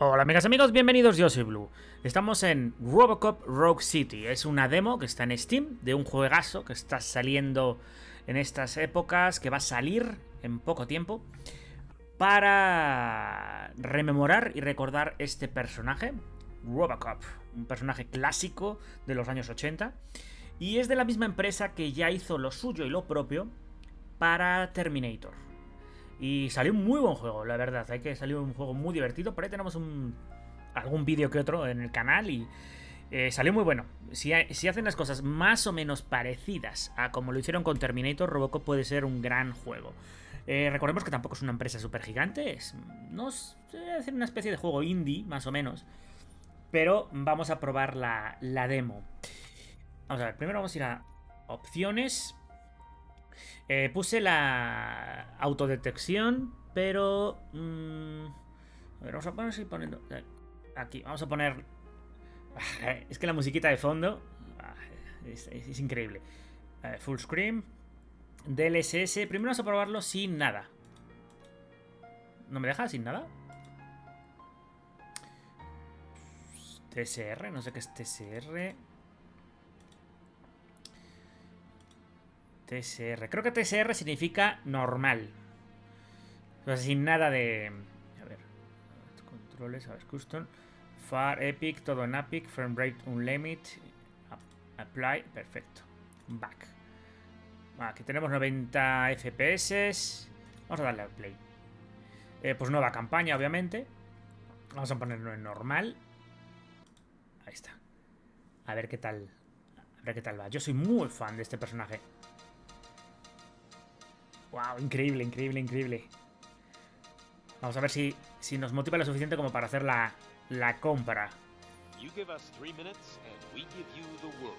Hola amigas amigos, bienvenidos, yo soy Blue. Estamos en Robocop Rogue City. Es una demo que está en Steam de un juegazo que está saliendo en estas épocas, que va a salir en poco tiempo, para rememorar y recordar este personaje, Robocop, un personaje clásico de los años 80, y es de la misma empresa que ya hizo lo suyo y lo propio para Terminator. Y salió un muy buen juego, la verdad. Hay que salió un juego muy divertido. Por ahí tenemos algún vídeo que otro en el canal y eh, salió muy bueno. Si, si, hacen las cosas más o menos parecidas a como lo hicieron con Terminator, Robocop puede ser un gran juego. Eh, recordemos que tampoco es una empresa súper gigante. Es, no decir una especie de juego indie, más o menos. Pero vamos a probar la, la demo. Vamos a ver, primero vamos a ir a opciones. Eh, puse la autodetección, pero... Mmm, a ver, vamos a poner poniendo... Eh, aquí, vamos a poner... Es que la musiquita de fondo ah, es, increíble. Full screen. DLSS. Primero vamos a probarlo sin nada. ¿No me deja sin nada? TSR, no sé qué es TSR. TSR. Creo que TSR significa normal. O sea, sin nada de... A ver. Controles, a ver, custom. Far, Epic, todo en Epic. Frame rate unlimit. Apply, perfecto. Back. Aquí tenemos 90 FPS. Vamos a darle al play. Eh, pues nueva campaña, obviamente. Vamos a ponerlo en normal. Ahí está. A ver qué tal. A ver qué tal va. Yo soy muy fan de este personaje. Wow, increíble, increíble, increíble. Vamos a ver si, si nos motiva lo suficiente como para hacer la, la compra. You give us three minutes and we give you the world.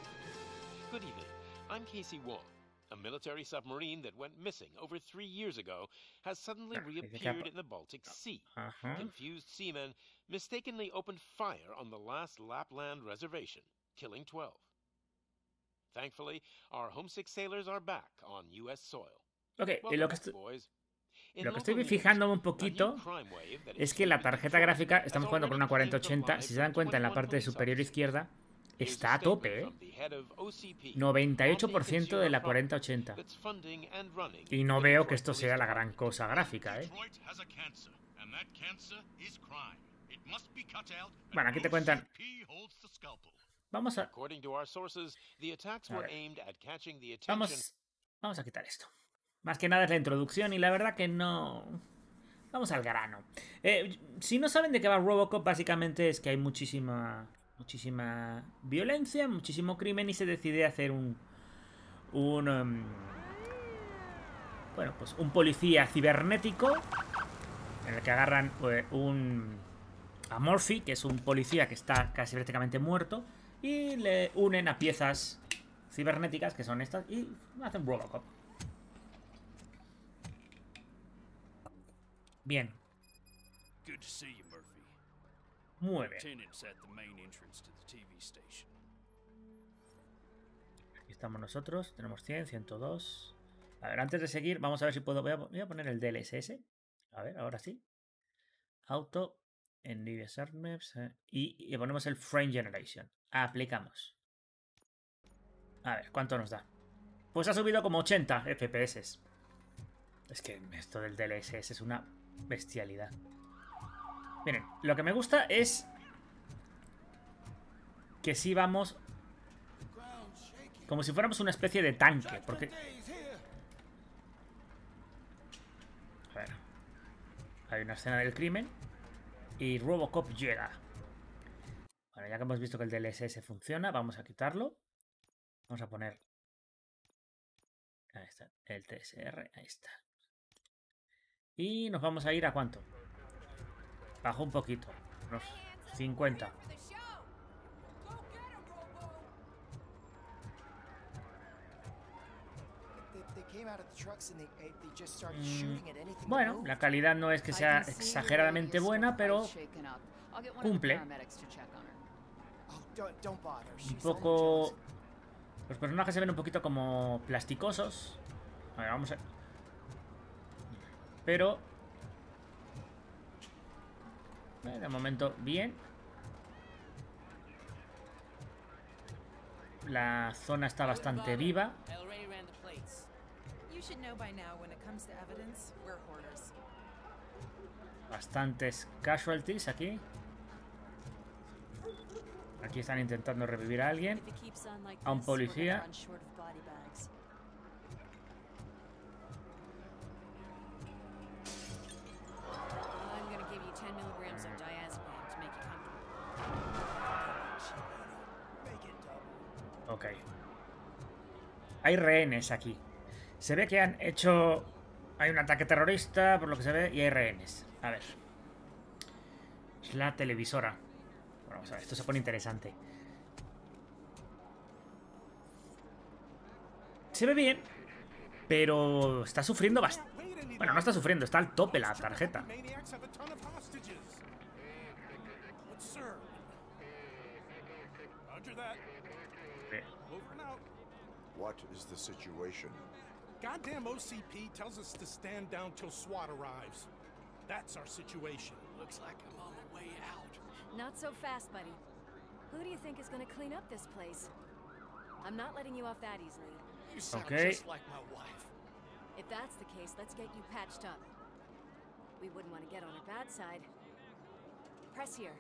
Good evening. I'm Casey Wong. A military submarine that went missing over three years ago has suddenly reappeared in the Baltic Sea. Uh -huh. Confused seamen mistakenly opened fire on the last Lapland reservation, killing 12. Thankfully, our homesick sailors are back on U.S. soil. Ok, lo que, estoy, lo que estoy fijándome un poquito es que la tarjeta gráfica, estamos jugando con una 4080, si se dan cuenta en la parte superior izquierda, está a tope, ¿eh? 98% de la 4080. Y no veo que esto sea la gran cosa gráfica, ¿eh? Bueno, aquí te cuentan... Vamos a... Vamos, vamos a quitar esto. Más que nada es la introducción y la verdad que no... Vamos al grano. Eh, si no saben de qué va Robocop, básicamente es que hay muchísima, muchísima violencia, muchísimo crimen y se decide hacer un... Un... Um, bueno, pues un policía cibernético en el que agarran pues, un... A que es un policía que está casi prácticamente muerto, y le unen a piezas cibernéticas, que son estas, y hacen Robocop. Bien. Muy bien. Aquí estamos nosotros. Tenemos 100, 102. A ver, antes de seguir, vamos a ver si puedo... Voy a, poner el DLSS. A ver, ahora sí. Auto. En Maps. Eh, y, y ponemos el Frame Generation. Aplicamos. A ver, ¿cuánto nos da? Pues ha subido como 80 FPS. Es que esto del DLSS es una Bestialidad. Miren, lo que me gusta es que si vamos como si fuéramos una especie de tanque, porque... A ver. Hay una escena del crimen y Robocop llega. Bueno, ya que hemos visto que el DLSS funciona, vamos a quitarlo. Vamos a poner... Ahí está, el TSR, ahí está. Y nos vamos a ir a cuánto? Bajo un poquito. Unos 50. Mm, bueno, la calidad no es que sea exageradamente buena, pero cumple. Un poco... Los personajes se ven un poquito como plasticosos. A ver, vamos a... Pero... Eh, de momento, bien. La zona está bastante viva. Bastantes casualties aquí. Aquí están intentando revivir a alguien. A un policía. Hay rehenes aquí. Se ve que han hecho... Hay un ataque terrorista, por lo que se ve, y hay rehenes. A ver. Es la televisora. Bueno, vamos a ver, esto se pone interesante. Se ve bien, pero está sufriendo bastante. Bueno, no está sufriendo, está al tope la tarjeta. What is the situation? Goddamn OCP tells us to stand down till SWAT arrives. That's our situation. Looks like I'm on the way out. Not so fast, buddy. Who do you think is gonna clean up this place? I'm not letting you off that easily. You sound Okay. just like my wife. If that's the case, let's get you patched up. We wouldn't want to get on her bad side. Press here.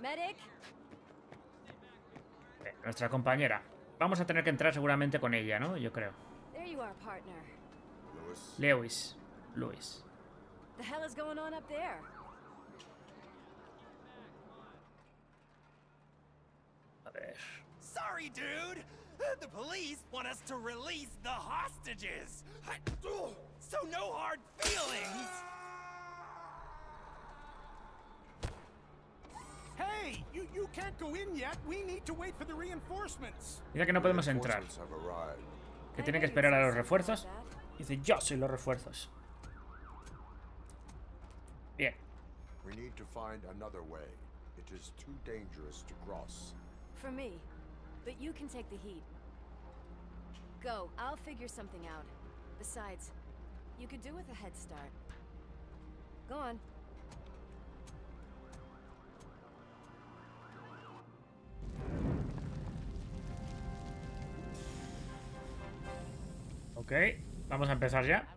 Medic? Eh, Nuestra compañera. Vamos a tener que entrar seguramente con ella, ¿no? Yo creo. There you are, partner. Lewis? Lewis. Lewis. The hell is going on up there? A ver. Sorry, dude. The police want us to release the hostages. So no hard feelings. Hey, you, you can't go in yet. We need to wait for the reinforcements. Dice que no podemos entrar. Reinforcements have arrived. Que tiene que esperar a los refuerzos. Dice, yo soy los refuerzos. Bien. We need to find another way. It is too dangerous to cross. For me. But you can take the heat. Go. I'll figure something out. Besides, you could do with a head start. Go on. Ok. Vamos a empezar ya.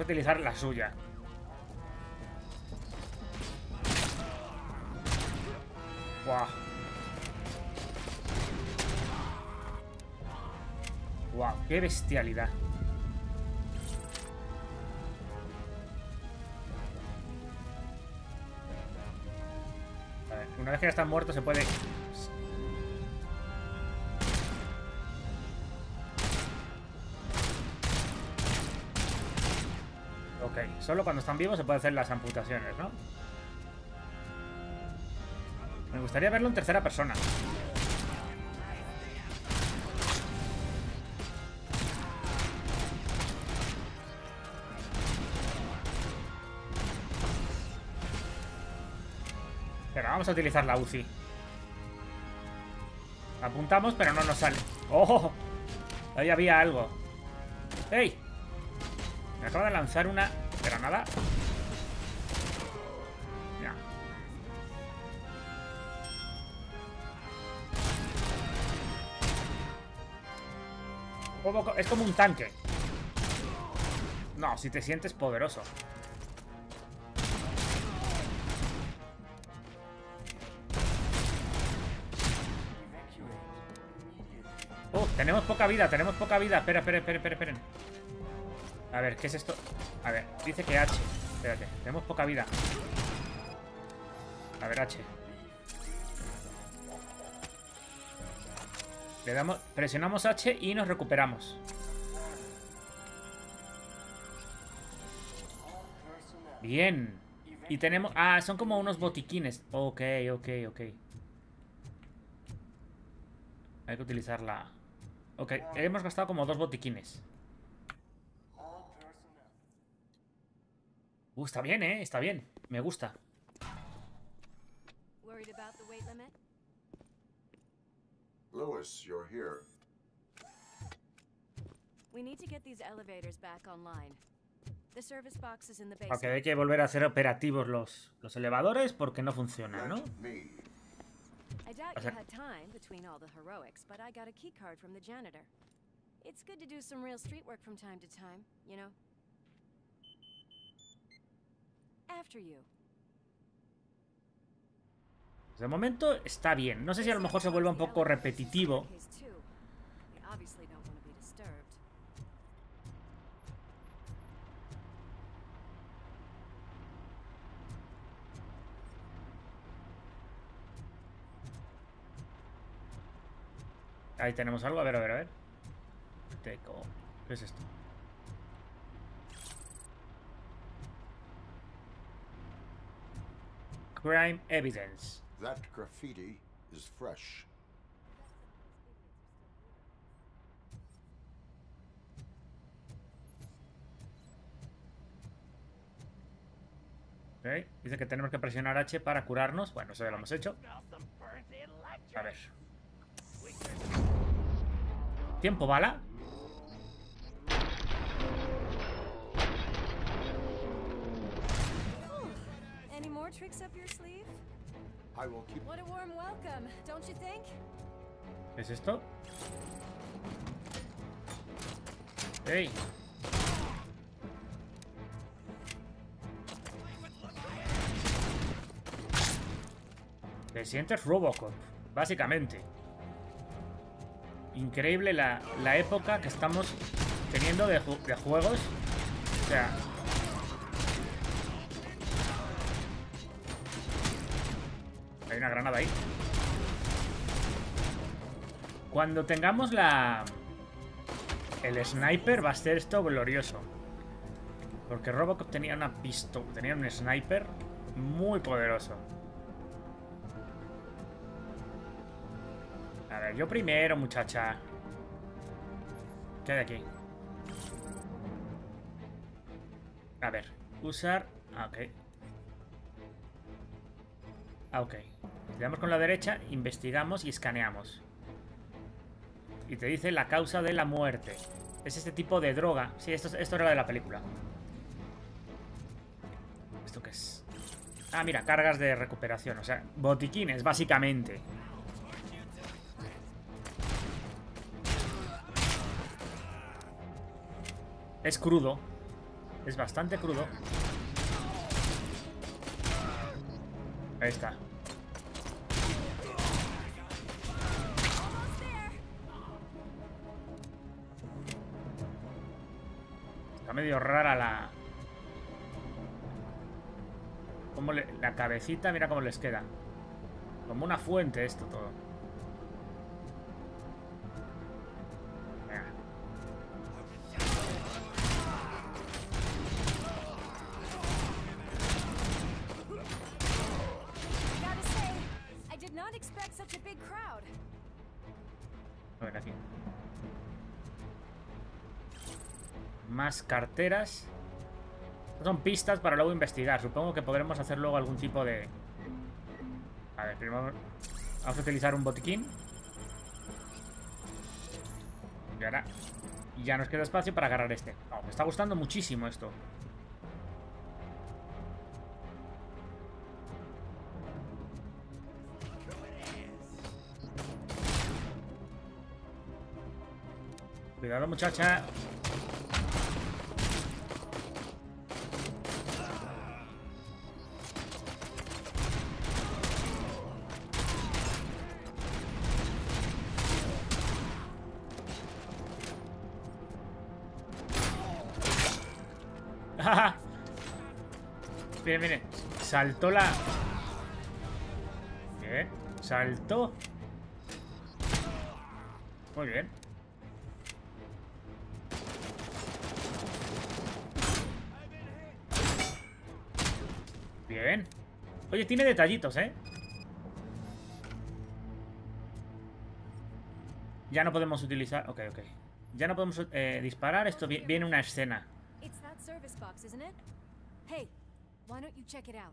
Vamos utilizar la suya. Guau. Guau, qué bestialidad. Una vez que ya están muertos se puede... Solo cuando están vivos se puede hacer las amputaciones, ¿no? Me gustaría verlo en tercera persona. Pero vamos a utilizar la UCI. Apuntamos, pero no nos sale. ¡Oh! Ahí había algo. ¡Ey! Me acaba de lanzar una granada. Ya. Como- Es como un tanque. No, si te sientes poderoso. Oh, tenemos poca vida, tenemos poca vida. Espera, espera, espera, espera. A ver, ¿qué es esto? A ver, dice que H. Espérate, tenemos poca vida. A ver, H. Le damos, presionamos H y nos recuperamos. Bien. Y tenemos... Ah, son como unos botiquines. Ok, ok, ok. Hay que utilizarla. Ok, hemos gastado como dos botiquines. Uh, está bien, ¿eh? Está bien. Me gusta. Worried about the weight limit? Lewis, you're here. We need to get these elevators back online. The service box is in the Ok, basement. hay que volver a hacer operativos los, los elevadores porque no funcionan, ¿no? I doubt you had time between all the heroics, but I got a key card from the janitor. It's good to do some real street work from time to time, you know? After you. De momento está bien. No sé si a lo mejor se vuelve un poco repetitivo. Ahí tenemos algo. A ver, a ver, a ver. ¿Qué es esto? Crime evidence. That graffiti is fresh. Ok, Dice que tenemos que presionar H para curarnos. Bueno, eso ya lo hemos hecho. A ver. ¿Tiempo bala? More tricks up your sleeve? I will keep. What a warm welcome, don't you think? ¿Qué es esto? ¡Ey! Te sientes Robocop, básicamente. Increíble la, la época que estamos teniendo de, de juegos. O sea... una granada ahí. Cuando tengamos la... El sniper va a ser esto glorioso. Porque Robocop tenía una pistola, tenía un sniper muy poderoso. A ver, yo primero, muchacha. ¿Qué hay aquí? A ver, usar... Ah, ok. Ah, ok. Le damos con la derecha, investigamos y escaneamos. Y te dice la causa de la muerte. Es este tipo de droga. Sí, esto, esto era de la película. ¿Esto qué es? Ah, mira, cargas de recuperación. O sea, botiquines, básicamente. Es crudo. Es bastante crudo. Ahí está. Medio rara la... Como le- la cabecita, mira cómo les queda. Como una fuente esto todo. Carteras. Son pistas para luego investigar. Supongo que podremos hacer luego algún tipo de... A ver, primero vamos a utilizar un botiquín. Y ahora ya nos queda espacio para agarrar este. Me está gustando muchísimo esto. Cuidado, muchacha. Saltó la... Bien. Saltó. Muy bien. Bien. Oye, tiene detallitos, ¿eh? Ya no podemos utilizar... Ok, ok. Ya no podemos eh, disparar. Esto vi- viene una escena. Hey, why don't you check it out?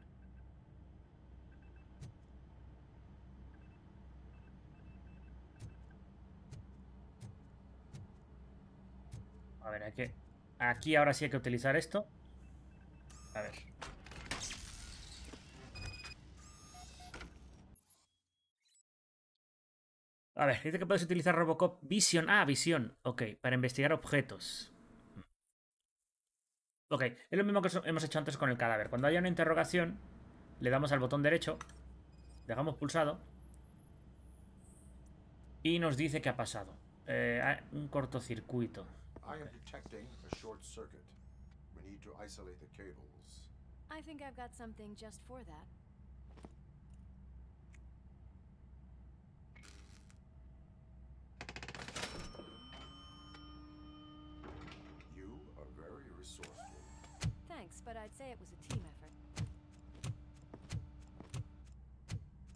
A ver, hay que... Aquí ahora sí hay que utilizar esto. A ver. A ver, dice que puedes utilizar Robocop Vision. Ah, visión. Ok, para investigar objetos. Ok, es lo mismo que hemos hecho antes con el cadáver. Cuando haya una interrogación, le damos al botón derecho, dejamos pulsado y nos dice qué ha pasado. Eh, hay un cortocircuito. I am detecting a short circuit. We need to isolate the cables. I think I've got something just for that. But I'd say it was a team effort.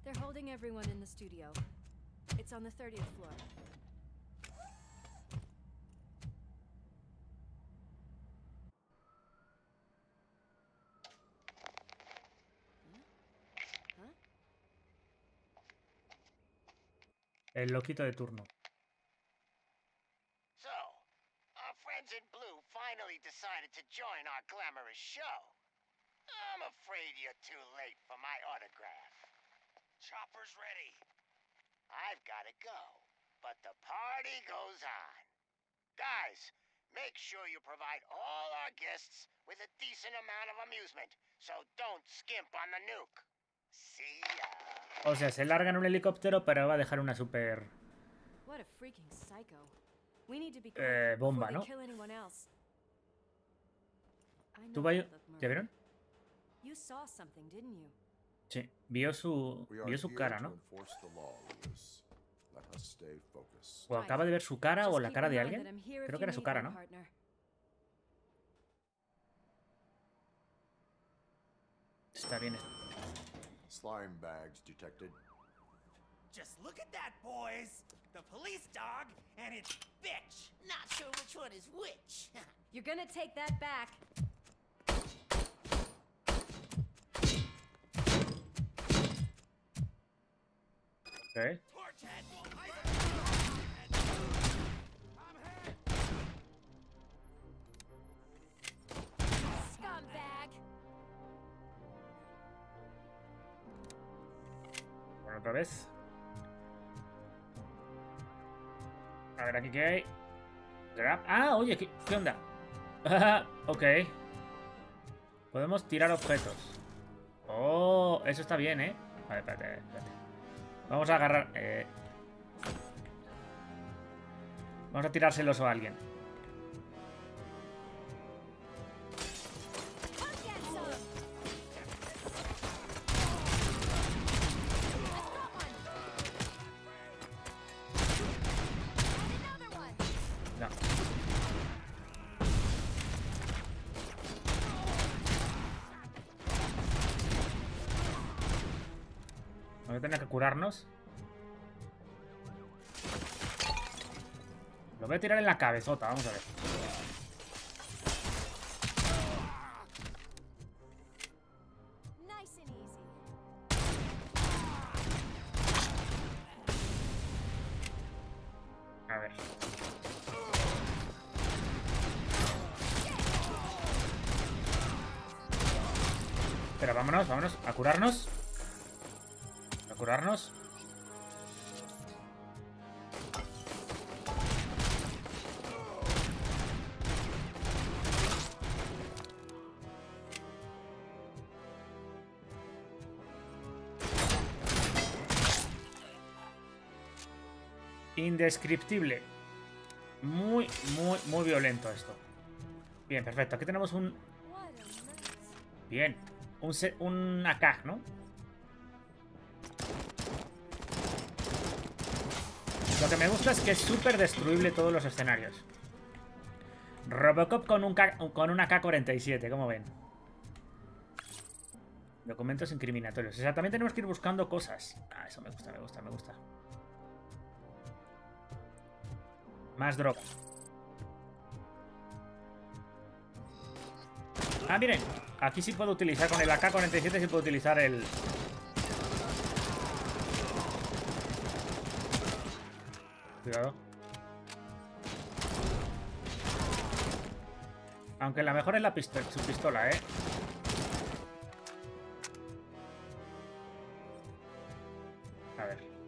They're holding everyone in the studio. It's on the 30th floor. El loquito de turno. So, our friends in blue finally decided to join our glamorous show. I'm afraid you're too late for my autograph. Chopper's ready. I've got to go, but the party goes on. Guys, make sure you provide all our guests with a decent amount of amusement, so don't skimp on the nuke. See ya. O sea, se larga en un helicóptero, pero va a dejar una super... What a freaking psycho. We need to be Eh, bomba, ¿no? kill anyone else. Tú look, ¿Ya vieron? Sí. Vio su, vio su cara, ¿no? O acaba de ver su cara o la cara de alguien. Creo que era su cara, ¿no? Está bien. Slime bags detected. Just look at that, boys. The police dog and its bitch. Not sure which one is which. You're gonna take that back. Ok. Torchhead. Scumbag! Bueno, otra vez. A ver, aquí qué hay. Grab. Ah, oye, ¿qué, qué onda? ok. Podemos tirar objetos. Oh, eso está bien, ¿eh? A ver, espérate, espérate. Vamos a agarrar... eh. Vamos a tirárselos a alguien. Tirar en la cabezota, vamos a ver. Indescriptible. Muy, muy, muy violento esto. Bien, perfecto. Aquí tenemos un... Bien. Un, un AK, ¿no? Lo que me gusta es que es súper destruible todos los escenarios. Robocop con un, K- con un AK-47, ¿cómo ven? Documentos incriminatorios. O sea, también tenemos que ir buscando cosas. Ah, eso me gusta, me gusta, me gusta. Más droga. Ah, miren. Aquí sí puedo utilizar con el AK-47, sí puedo utilizar el... Cuidado. Aunque la mejor es la pistola, su pistola, ¿eh? A ver.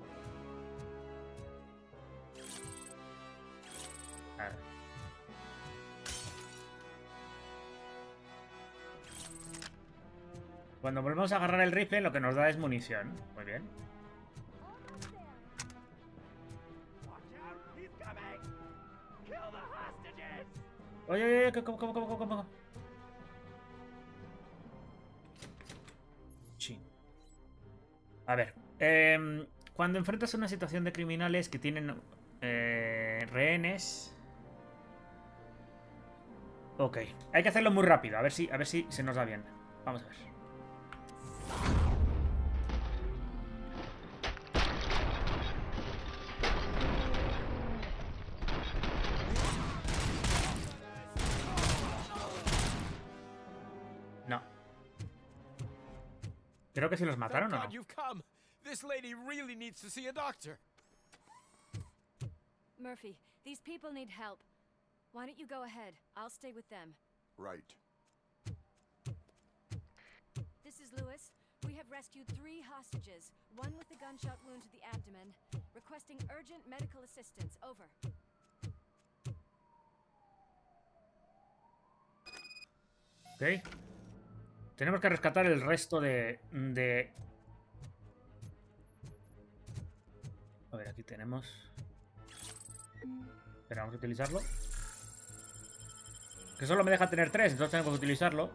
Cuando volvemos a agarrar el rifle, lo que nos da es munición. Muy bien. Oye, oye, oye, ¿cómo, cómo, cómo, cómo, cómo? Chin. A ver. em, cuando enfrentas una situación de criminales que tienen eh, rehenes... Ok. Hay que hacerlo muy rápido. A ver si, a ver si se nos da bien. Vamos a ver. No. Creo que si los mataron o no. This lady really needs to see a doctor. Murphy, these people need help. Why don't you go ahead? I'll stay with them. Right. This is Lewis. We have rescued three hostages, one with a gunshot wound to the abdomen, requesting urgent medical assistance. Over. Ok. Tenemos que rescatar el resto de... de... A ver, aquí tenemos... Espera, vamos a utilizarlo. Que solo me deja tener tres, entonces tenemos que utilizarlo.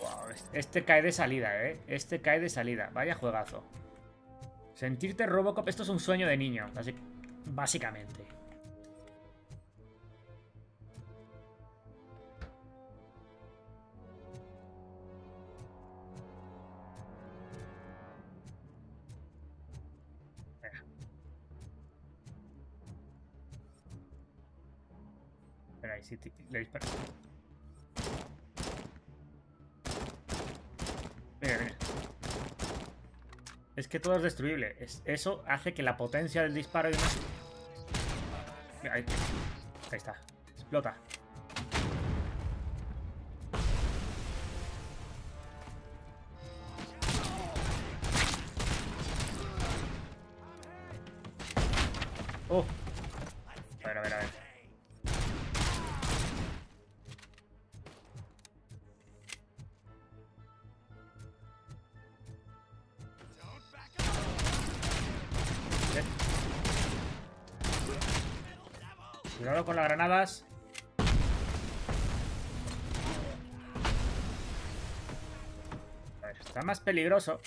Wow, este- este cae de salida, ¿eh? Este cae de salida. Vaya juegazo. Sentirte Robocop, esto es un sueño de niño, así- básicamente. Espera, ahí sí le disparo. Mira, mira. Es que todo es destruible. Es- eso hace que la potencia del disparo y demás- ahí. ahí está. Explota. Oh. Con las granadas. Está más peligroso.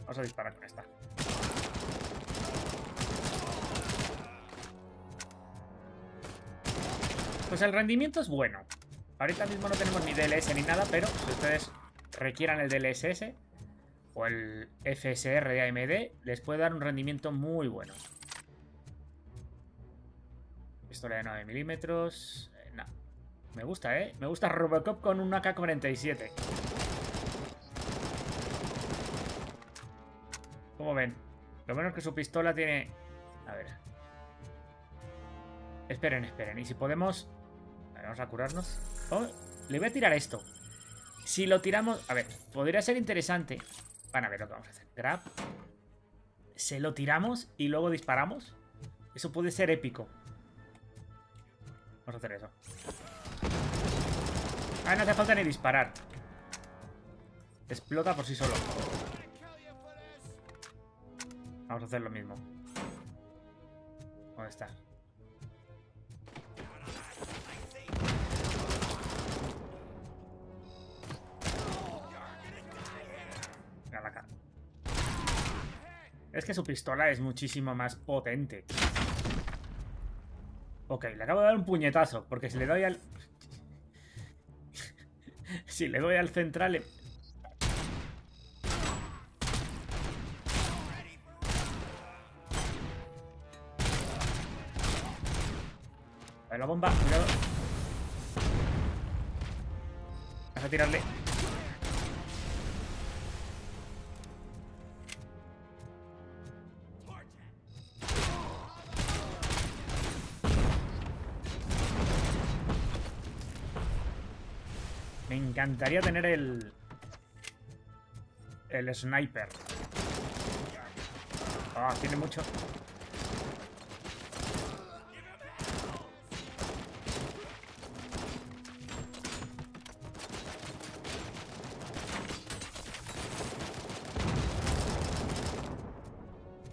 Vamos a disparar con esta. Pues el rendimiento es bueno. Ahorita mismo no tenemos ni DLS ni nada, pero si ustedes requieran el DLSS o el FSR de AMD, les puede dar un rendimiento muy bueno. Pistola de 9 milímetros. Eh, no. Me gusta, ¿eh? Me gusta Robocop con un AK-47. ¿Cómo ven? Lo menos que su pistola tiene... A ver. Esperen, esperen. Y si podemos... Vale, vamos a curarnos. Oh, le voy a tirar esto. Si lo tiramos... A ver, podría ser interesante. Van a ver lo que vamos a hacer. Grab. Se lo tiramos y luego disparamos. Eso puede ser épico. Vamos a hacer eso. Ah, no hace falta ni disparar. Explota por sí solo. Vamos a hacer lo mismo. ¿Dónde está? Es que su pistola es muchísimo más potente. Ok, le acabo de dar un puñetazo, porque si le doy al... si le doy al central... ver, la bomba, cuidado. Vas a tirarle. Me encantaría tener el... El sniper. Ah, tiene mucho...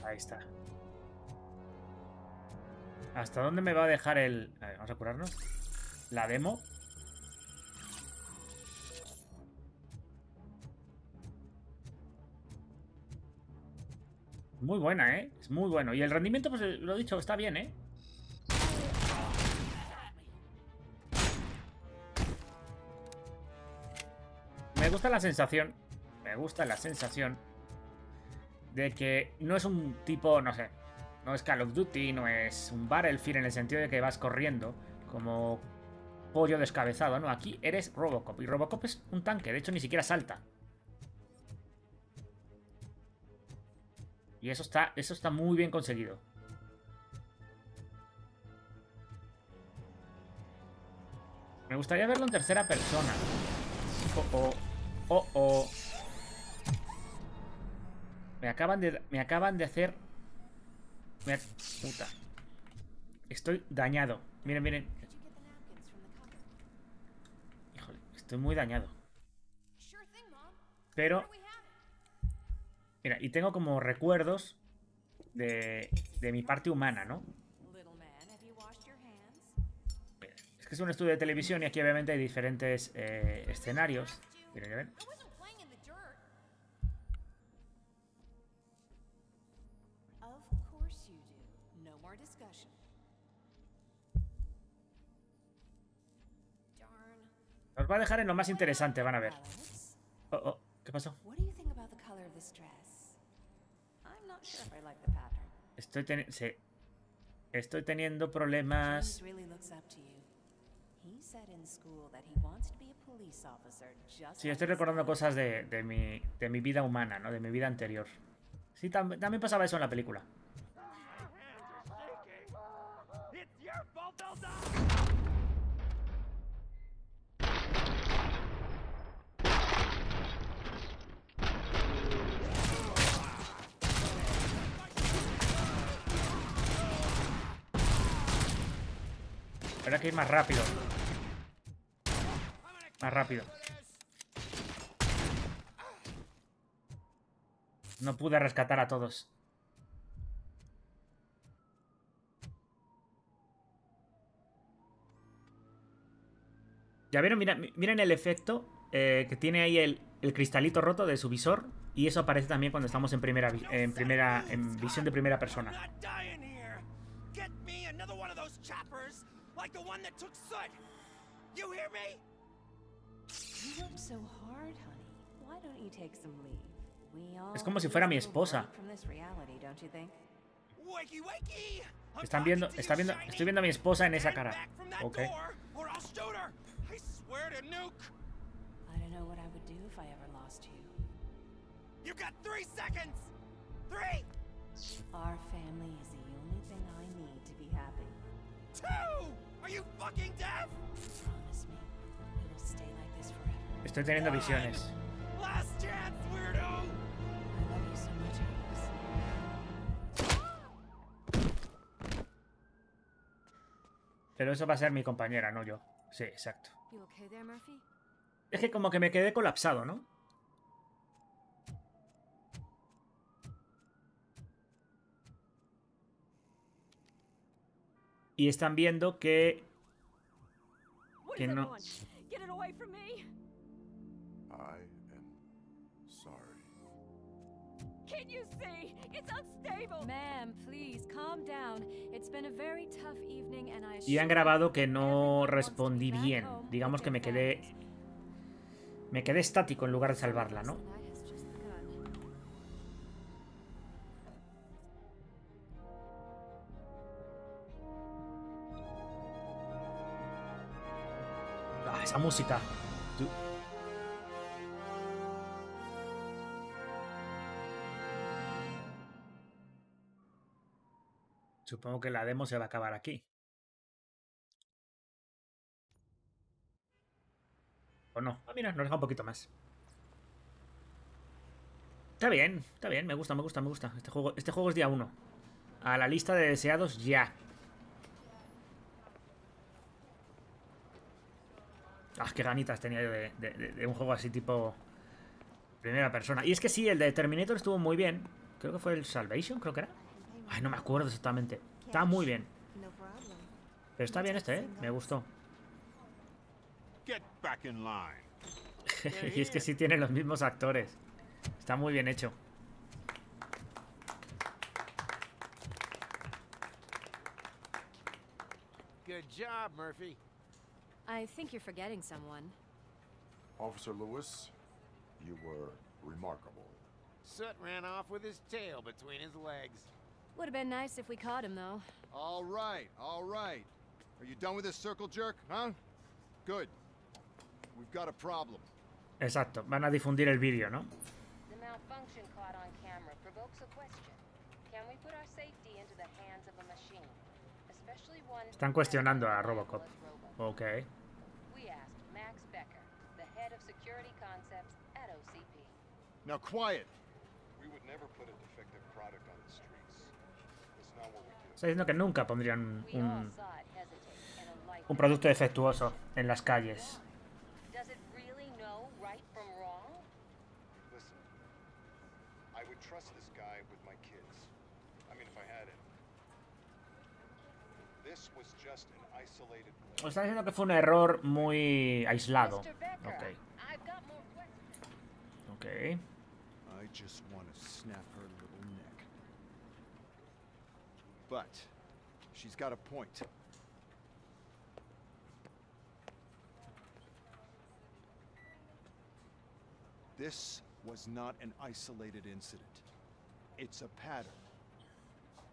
Ahí está. ¿Hasta dónde me va a dejar el...? A ver, vamos a curarnos. La demo. Muy buena, ¿eh? Es muy bueno. Y el rendimiento, pues lo he dicho, está bien, ¿eh? Me gusta la sensación. Me gusta la sensación de que no es un tipo, no sé, no es Call of Duty, no es un Battlefield en el sentido de que vas corriendo como pollo descabezado, ¿no? Aquí eres Robocop y Robocop es un tanque, de hecho ni siquiera salta. Y eso está, eso está muy bien conseguido. Me gustaría verlo en tercera persona. Oh, oh. Oh, oh. Me acaban de... Me acaban de hacer... Me Puta. Estoy dañado. Miren, miren. Híjole, estoy muy dañado. Pero... What do we have? Mira, y tengo como recuerdos de, de mi parte humana, ¿no? Mira, Es que es un estudio de televisión y aquí obviamente hay diferentes eh, escenarios. Miren, ya ven. Os va a dejar en lo más interesante, van a ver. Oh, oh, ¿qué pasó? Estoy, teni- sí. Estoy teniendo problemas. Sí, estoy recordando cosas de, de mi, de mi vida humana, ¿no? De mi vida anterior. Sí, tam- también pasaba eso en la película. Die! Habrá que ir más rápido. Más rápido. No pude rescatar a todos. Ya vieron, mira, mi- miren el efecto eh, que tiene ahí el, el cristalito roto de su visor. Y eso aparece también cuando estamos en primera, en primera, en visión de primera persona. I'm not dying here. Get me another one of those choppers, like the one that took Soot. You hear me? You work so hard, honey. Why don't you take some leave? We all Es como si need fuera a mi esposa. From this reality, don't you think? Wakey, wakey! I'm Están talking viendo, to está you, viendo, Shiny. estoy viendo a mi esposa en esa cara. that Ok. door, or I'll shoot her. I swear to nuke. I don't know what I would do if I ever lost you. You got three seconds. Three, Our family is the only thing I need to be happy. two. Estoy teniendo One. visiones. Pero eso va a ser mi compañera, no yo. Sí, exacto. Es que como que me quedé colapsado, ¿no? Y están viendo que... Que no-. Can you see? It's unstable! Ma'am, please, calm down. It's been a very tough evening and I Y han grabado que no respondí bien. Digamos que me quedé... Me quedé estático en lugar de salvarla, ¿no? Esa música. Supongo que la demo se va a acabar aquí. ¿O no? Ah, mira, nos deja un poquito más. Está bien, está bien, me gusta, me gusta, me gusta. Este juego, este juego es día 1. A la lista de deseados ya. Ah, qué ganitas tenía yo de, de- de- de un juego así tipo primera persona. Y es que sí, el de Terminator estuvo muy bien. Creo que fue el Salvation, creo que era. Ay, no me acuerdo exactamente. Está muy bien. Pero está bien este, ¿eh? Me gustó. Y es que sí tiene los mismos actores. Está muy bien hecho. Good job, Murphy. I think you're forgetting someone. Officer Lewis, you were remarkable. Soot ran off with his tail between his legs. Would have been nice if we caught him, though. All right, all right. Are you done with this circle jerk, huh? Good. We've got a problem. Exacto. Van a difundir el vídeo, ¿no? The malfunction caught on camera provokes a question. Can we put our safety into the hands of a machine? Especially one Están cuestionando a Robocop. Ok. We asked Max Becker, the head of security concepts at OCP. Now quiet. We would never put a defective product on the streets. It's not what we do. Está diciendo que nunca pondrían un, saw it hesitate in a light un producto defectuoso en las calles. Does it really know right from wrong? Listen, I would trust this guy with my kids. I mean, if I had it. This was just an isolated. Os está diciendo que fue un error muy aislado. Ok. I've got more questions. Ok. I just want to snap her little neck. But she's got a point. This was not an isolated incident. It's a pattern.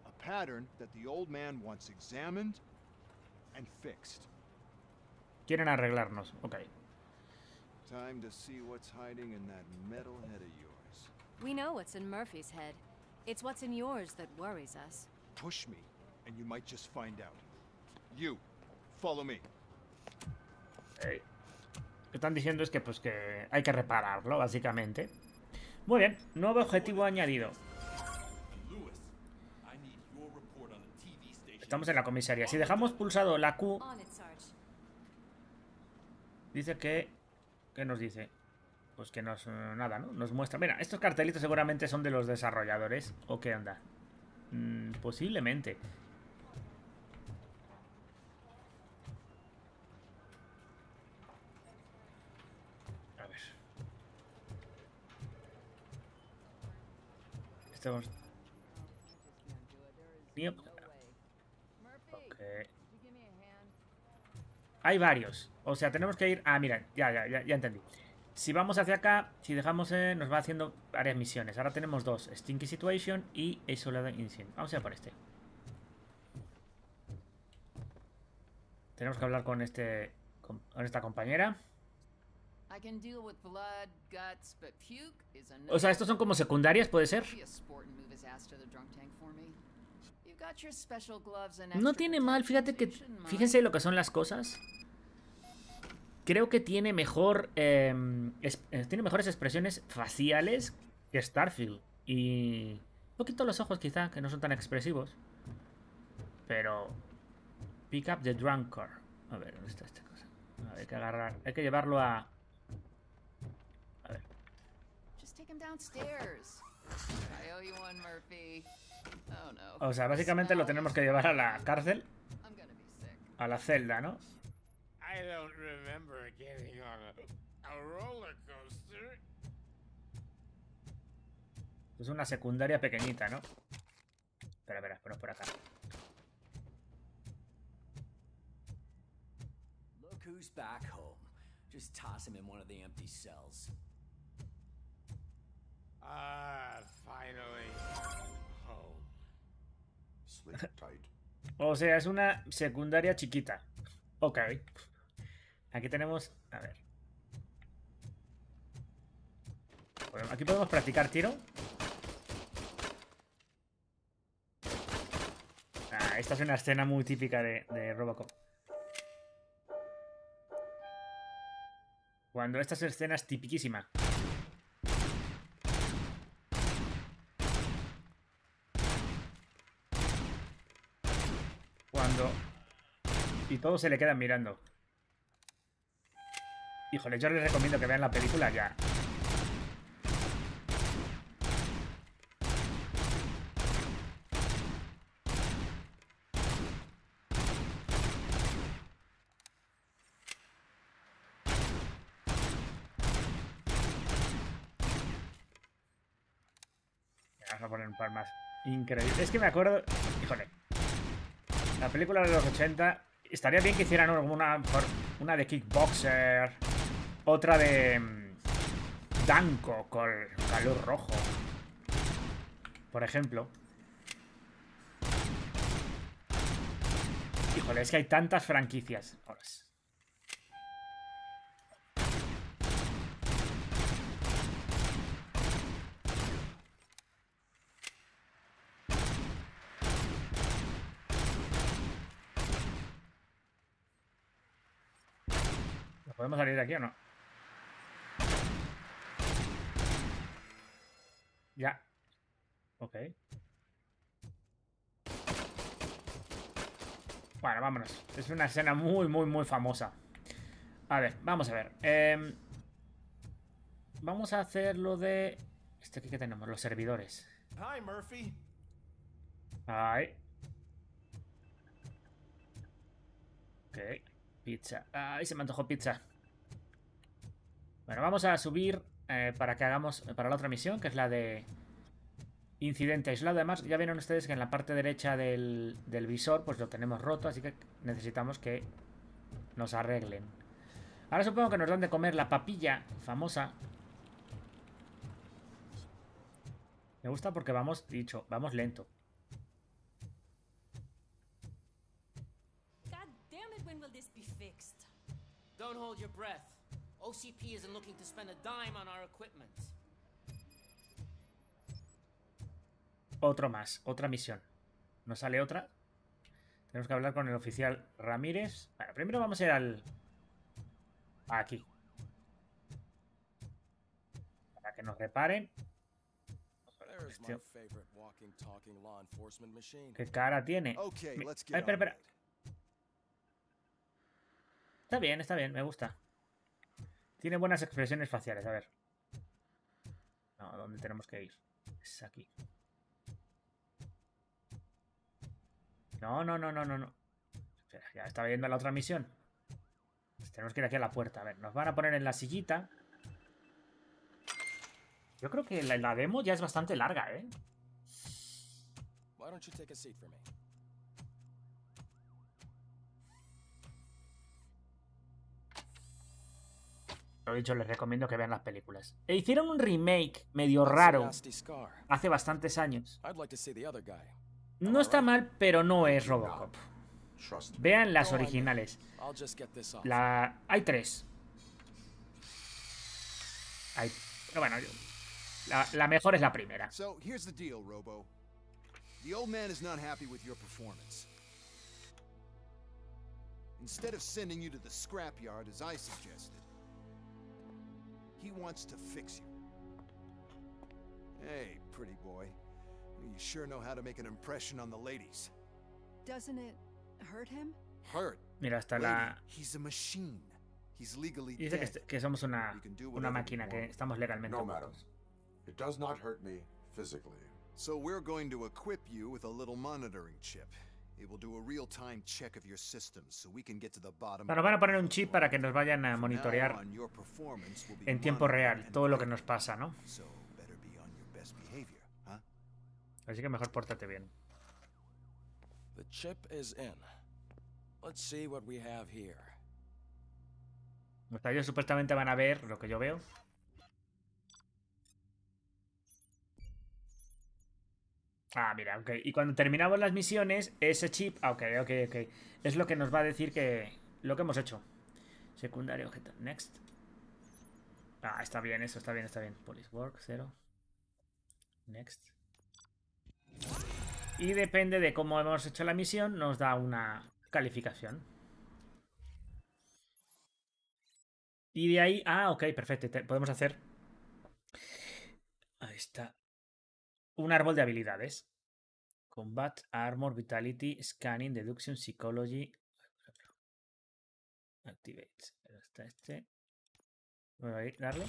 A pattern that the old man wants examined and fixed. Quieren arreglarnos. Ok. Time to see what's hiding in that metal head of yours. We know what's in Murphy's head. It's what's in yours that worries us. Push me, and you might just find out. You, follow me. Eh, Lo que están diciendo es que pues que hay que repararlo, básicamente. Muy bien, nuevo objetivo añadido. Estamos en la comisaría. Si dejamos pulsado la Q. dice que... ¿Qué nos dice? Pues que nos... Nada, ¿no? Nos muestra... Mira, estos cartelitos seguramente son de los desarrolladores. ¿O qué onda? Mm, posiblemente. A ver. Estamos... Yep. Ok. Hay varios. O sea, tenemos que ir... Ah, mira, ya, ya, ya, ya entendí. Si vamos hacia acá, si dejamos, e, nos va haciendo varias misiones. Ahora tenemos dos, Stinky Situation y Isolated Incident. Vamos a ir por este. Tenemos que hablar con este con esta compañera. O sea, estos son como secundarias, puede ser. No tiene mal, fíjate que fíjense lo que son las cosas. Creo que tiene mejor eh, es- eh, tiene mejores expresiones faciales que Starfield y un poquito los ojos quizá que no son tan expresivos. Pero pick up the drunkard. A ver, ¿dónde está esta cosa? A ver, hay que agarrar, hay que llevarlo a one, Murphy. Oh. O sea, básicamente lo tenemos que llevar a la cárcel, a la celda, ¿no? I don't remember getting on a, a roller coaster. Es una secundaria pequeñita, ¿no? Espera, espera, espera, por acá. Look who's back home. Just toss him in one of the empty cells. Ah, finally. Home. Sleep tight. O sea, es una secundaria chiquita. Ok. Aquí tenemos... A ver. Aquí podemos practicar tiro. Ah, esta es una escena muy típica de, Robocop. Cuando esta escena es tipiquísima. Cuando... Y todos se le quedan mirando. Híjole, yo les recomiendo que vean la película ya. Vamos a poner un par más. Increíble. Es que me acuerdo. Híjole. La película de los 80. Estaría bien que hicieran una, una de Kickboxer. Otra de. mm, Danko con calor rojo. Por ejemplo. Híjole, es que hay tantas franquicias. Horas. ¿Nos podemos salir de aquí o no? Ya. Ok. Bueno, vámonos. Es una escena muy, muy, muy famosa. A ver, vamos a ver. Em, vamos a hacer lo de... Este aquí que tenemos, los servidores. Hi, Murphy. Ay. Ok. Pizza. Ay, se me antojó pizza. Bueno, vamos a subir eh, para que hagamos para la otra misión, que es la de incidente aislado. Además, ya vieron ustedes que en la parte derecha del, del visor, pues lo tenemos roto, así que necesitamos que nos arreglen. Ahora supongo que nos dan de comer la papilla famosa. Me gusta porque vamos, dicho, vamos lento. God damn it, when will this be fixed? Don't hold your breath. OCP isn't looking to spend a dime on our equipment. Otro más, otra misión. ¿Nos sale otra? Tenemos que hablar con el oficial Ramírez. Bueno, primero vamos a ir al... Aquí. Para que nos reparen. ¿Qué cara tiene? Ay, espera, espera. Está bien, está bien, me gusta. Tiene buenas expresiones faciales, a ver. No, ¿dónde tenemos que ir? Es aquí. No, no, no, no, no, no. Espera, ya estaba yendo a la otra misión. Pues tenemos que ir aquí a la puerta. A ver, nos van a poner en la sillita. Yo creo que la, demo ya es bastante larga, ¿eh? A? Lo dicho, les recomiendo que vean las películas. E hicieron un remake medio raro hace bastantes años. No está mal, pero no es Robocop. Vean las originales. La... Hay tres. Hay... Pero bueno, yo- la, la mejor es la primera. So here's the deal, Robo. The old man is not happy with your performance. Instead of sending you to the scrapyard as I suggested, he wants to fix you. Hey, pretty boy. You sure know how to make an impression on the ladies. Doesn't it hurt him? Hurt. Mira, hasta la... He's a machine. He's legally Dice que, dead. est- que somos una, You can do una máquina, que estamos legalmente No, madam. It does not hurt me physically. So we're going to equip you with a little monitoring chip. It will do a real-time check of your systems so we can get to the bottom Nos van a poner un chip para que nos vayan a monitorear en tiempo real todo lo que nos pasa, ¿no? Así que mejor pórtate bien. The chip is in. Let's see what we have here. O sea, ellos supuestamente van a ver lo que yo veo. Ah, mira, ok. Y cuando terminamos las misiones, ese chip... ah, Ok, ok, ok. Es lo que nos va a decir que... Lo que hemos hecho. Secundario, objeto. Next. Ah, está bien, eso está bien, está bien. Police work, cero. Next. Y depende de cómo hemos hecho la misión, nos da una calificación. Y de ahí... Ah, ok, perfecto. podemos hacer... Ahí está. Un árbol de habilidades. Combat, Armor, Vitality, Scanning, Deduction, Psychology. Activate. Ahí está este. Voy a ir- darle.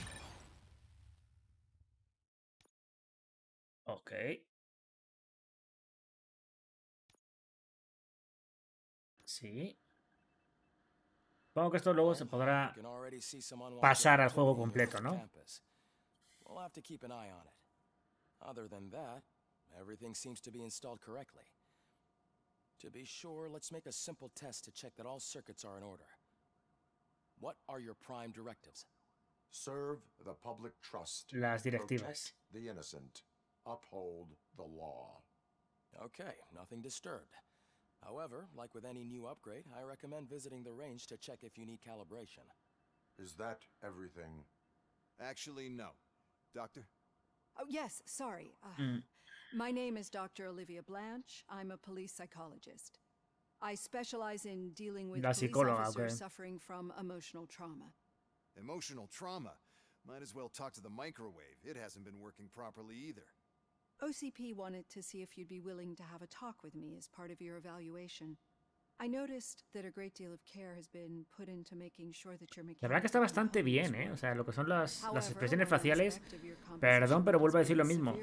Ok. Sí. Supongo que esto luego se podrá pasar al juego completo, on ¿no? Other than that, everything seems to be installed correctly. To be sure, let's make a simple test to check that all circuits are in order. What are your prime directives? Serve the public trust. Las directivas. Protect the innocent. Uphold the law. Okay, nothing disturbed. However, like with any new upgrade, I recommend visiting the range to check if you need calibration. Is that everything? Actually, no. Doctor? Oh, yes, sorry. Uh, Mm. My name is Dr. Olivia Blanche. I'm a police psychologist. I specialize in dealing with La police officers ok. suffering from emotional trauma. Emotional trauma. Might as well talk to the microwave. It hasn't been working properly either. OCP wanted to see if you'd be willing to have a talk with me as part of your evaluation. I noticed that a great deal of care has been put into making sure that your La verdad que está bastante bien, ¿eh? O sea, lo que son las, las expresiones one faciales. Perdón, pero vuelvo a decir lo mismo.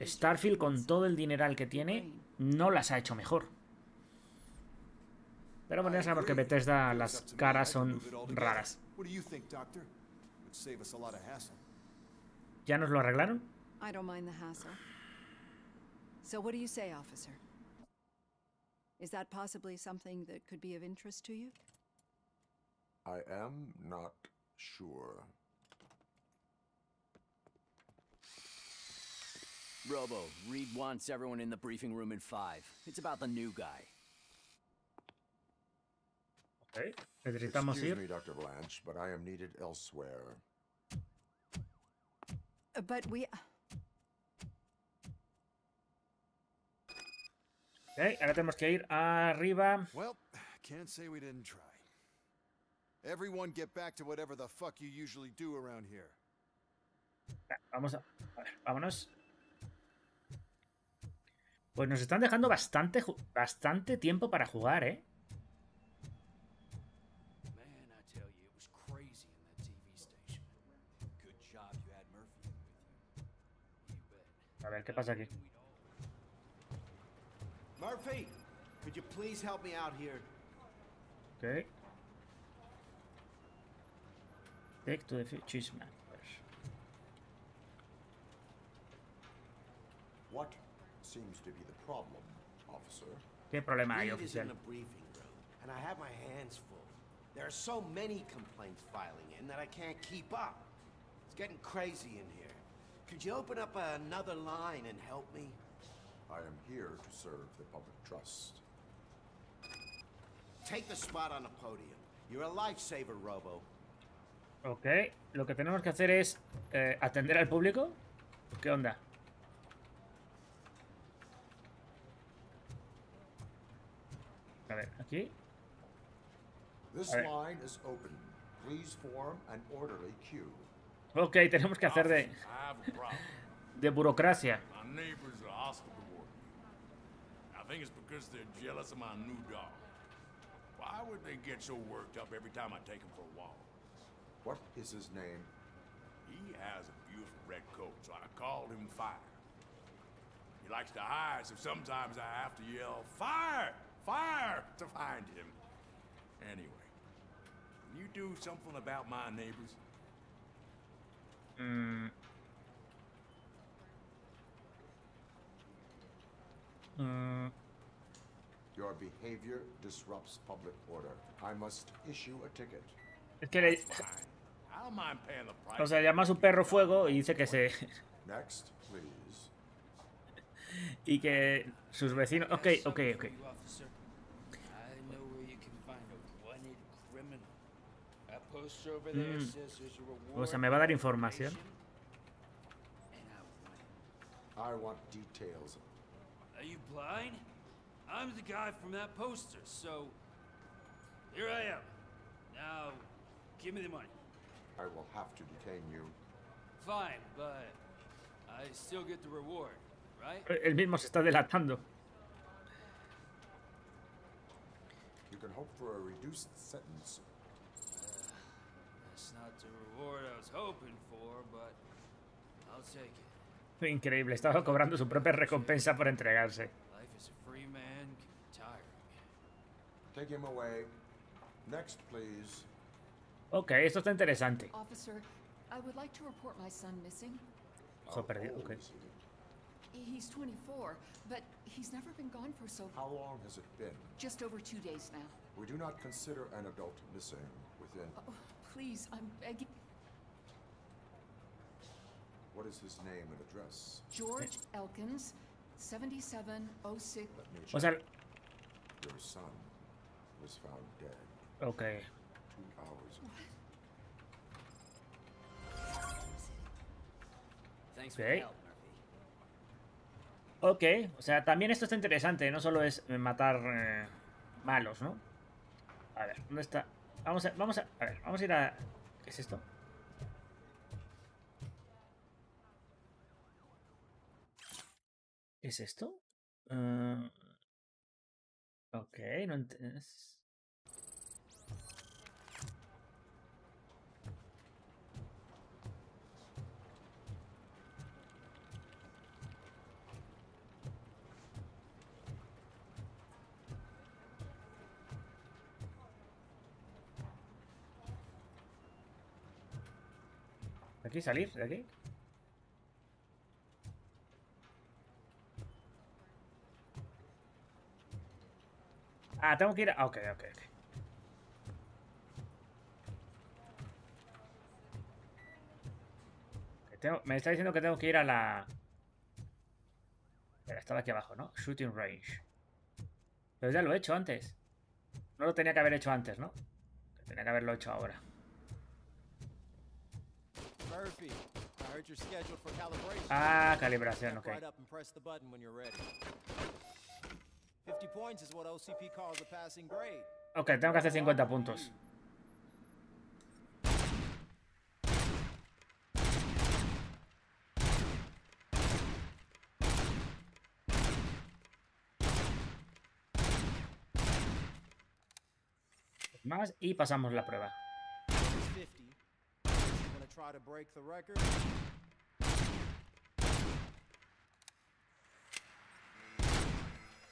Starfield, con todo el dineral que tiene, no las ha hecho mejor. Pero bueno, ya sabemos que Bethesda, las caras son raras. ¿Ya nos lo arreglaron? I don't mind the hassle. So what do you say, officer? Is that possibly something that could be of interest to you? I am not sure. Robo, Reed wants everyone in the briefing room in five. It's about the new guy. Ok. Necesitamos Excuse ir. me, Dr. Blanche, but I am needed elsewhere. Uh, But we. Ok, ahora tenemos que ir arriba. Well, can't say we didn't try. Everyone get back to whatever the fuck you usually do around here. Vamos a... a ver, vámonos. Pues nos están dejando bastante, bastante tiempo para jugar, ¿eh? A ver, ¿qué pasa aquí? Murphy, could you please help me out here? Ok. Take to the future map. What seems to be the problem, officer? ¿Qué problema hay, Reed is in oficial? the briefing room, and I have my hands full. There are so many complaints filing in that I can't keep up. It's getting crazy in here. Could you open up another line and help me? I am here to serve the public trust. take the spot on the podium. You're a lifesaver, Robo. Ok, lo que tenemos que hacer es eh, atender al público. ¿Qué onda? A ver, aquí. This line is open. Please form an orderly queue. Ok, tenemos que hacer de, de burocracia. Think it's because they're jealous of my new dog. Why would they get so worked up every time I take him for a walk? What is his name? He has a beautiful red coat, so I called him Fire. He likes to hide, so sometimes I have to yell, Fire! Fire! to find him. Anyway, can you do something about my neighbors? Mm. Mm, Your behavior disrupts public order. I must issue a ticket. es que le, o sea, llama a su perro fuego y dice que se. Next, please. y que sus vecinos. Ok, ok, ok. Officer, I know where you can find a wanted criminal. A poster over there Mm. says there's a reward. O sea, me va a dar información. I want details. Are you blind? I'm the guy from that poster, so here I am. Now, give me the money. I will have to detain you. Fine, but I still get the reward, right? Él mismo se está delatando. You can hope for a reduced sentence. That's not the reward I was hoping for, but I'll take it. Increíble, estaba cobrando su propia recompensa por entregarse. Take him away. Next, please. Ok, esto está interesante. Officer, I would like to report my son missing. Ojo perdido, ok. He's 24, but he's never been gone for so How long has it been? just over two days now. We do not consider an adult missing within. Oh, please, I'm begging. What is his name and address? George Elkins, 7706. Let me sea, Your son was found dead ok. two hours the Ok. help, Murphy. Ok, o sea, también esto está interesante, no solo es eh, matar eh, malos, ¿no? A ver, ¿dónde está? Vamos a, vamos a, a ver, vamos a ir a... ¿Qué es esto? ¿Qué es esto? Eh, ok, no ent- ¿De aquí salir? ¿De aquí? Ah, tengo que ir a... Ok, ok, ok. Tengo- Me está diciendo que tengo que ir a la... Espera, estaba aquí abajo, ¿no? Shooting range. Pero ya lo he hecho antes. No lo tenía que haber hecho antes, ¿no? Tenía que haberlo hecho ahora. Murphy, I heard you're scheduled for calibration. Ah, calibración, ok. Ok, tengo que hacer 50 puntos. Más y pasamos la prueba. It's 50. You want to try to break the record?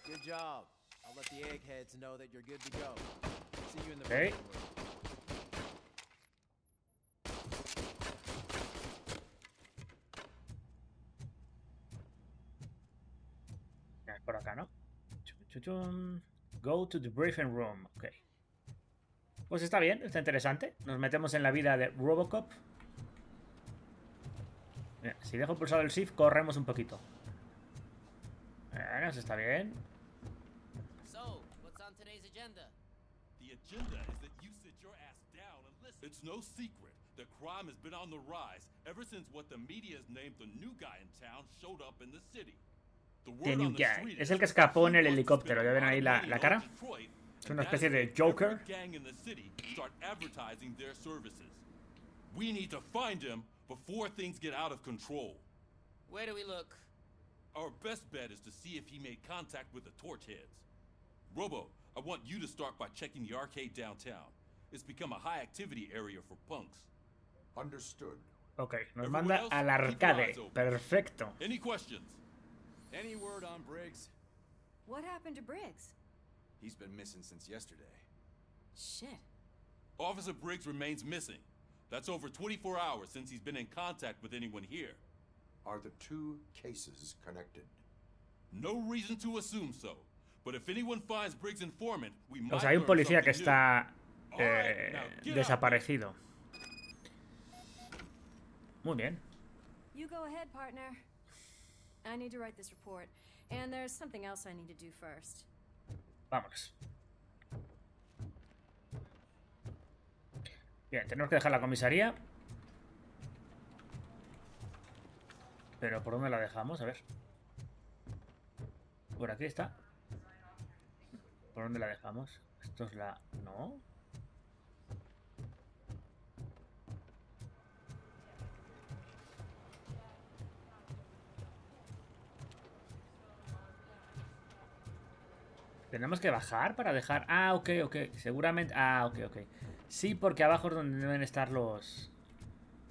Good job. I'll let the eggheads know that you're good to go. See you in the Okay. Por acá, ¿no? Go to the briefing room. Ok. Pues está bien, está interesante. Nos metemos en la vida de Robocop. Mira, si dejo pulsado el shift, corremos un poquito. Bueno, eso está bien. Agenda? agenda is that you sit your ass down and listen. It's no secret that crime has been on the rise ever since what the media has named the new guy in town showed up in the city. The The New on the Guy. Es is el que escapó en el helicóptero. ¿Ya ven ahí la, la cara? Es una especie de Joker. gang in the city start advertising their services. We need to find him before things get out of control. Where do we look? Our best bet is to see if he made contact with the torch heads. Robo, I want you to start by checking the arcade downtown. It's become a high activity area for punks. Understood. Ok, nos Everyone manda else, al arcade. Perfecto. Any questions? Any word on Briggs? What happened to Briggs? He's been missing since yesterday. Shit. Officer Briggs remains missing. That's over 24 hours since he's been in contact with anyone here. Are the two cases connected? No reason to assume so. But if anyone finds Briggs' informant, we might O sea, hay un learn policía que está eh, desaparecido. Muy bien. You go ahead, partner. I need to write this report, and there's something else I need to do first. Vámonos. Bien, tenemos que dejar la comisaría. Pero ¿por dónde la dejamos? A ver. Por aquí está. ¿Por dónde la dejamos? Esto es la... ¿No? Tenemos que bajar para dejar... Ah, ok, ok. Seguramente... Ah, ok, ok. Sí, porque abajo es donde deben estar los...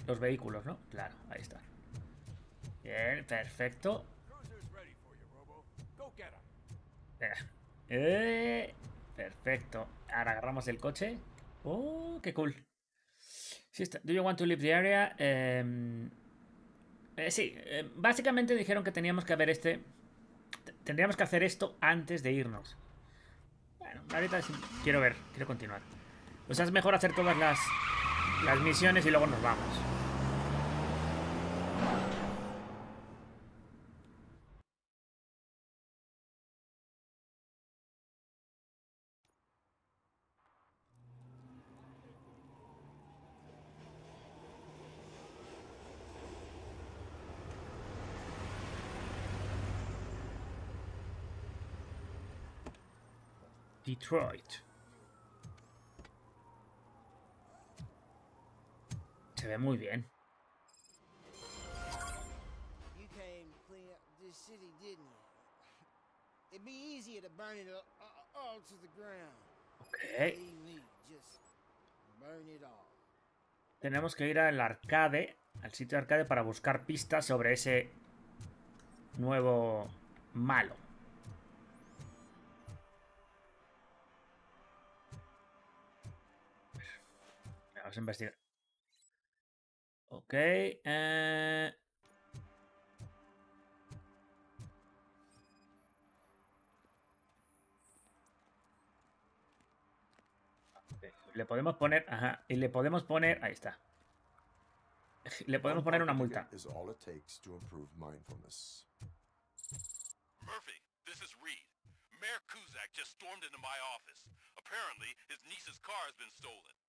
Los vehículos, ¿no? Claro, ahí está. Bien, perfecto. Venga. Eh, perfecto. Ahora agarramos el coche. Oh, qué cool. Sí está. Do you want to leave the area? Em, eh, sí, eh, básicamente dijeron que teníamos que haber este... Tendríamos que hacer esto antes de irnos. Bueno, ahorita sí quiero ver, quiero continuar. O sea, es mejor hacer todas las, las misiones y luego nos vamos. Detroit. Se ve muy bien. You came to clean up this city, didn't you? It'd be easier to burn it all, all to the ground. Ok. Believe me, just burn it all. Tenemos que ir al arcade, al sitio de arcade para buscar pistas sobre ese nuevo malo. Vamos a investigar. Ok. eh, Le podemos poner... Ajá. Y le podemos poner... Ahí está. Le podemos poner una multa. Murphy, this is Reed. Mayor Kuzak just stormed into my office. Apparently, his niece's car has been stolen.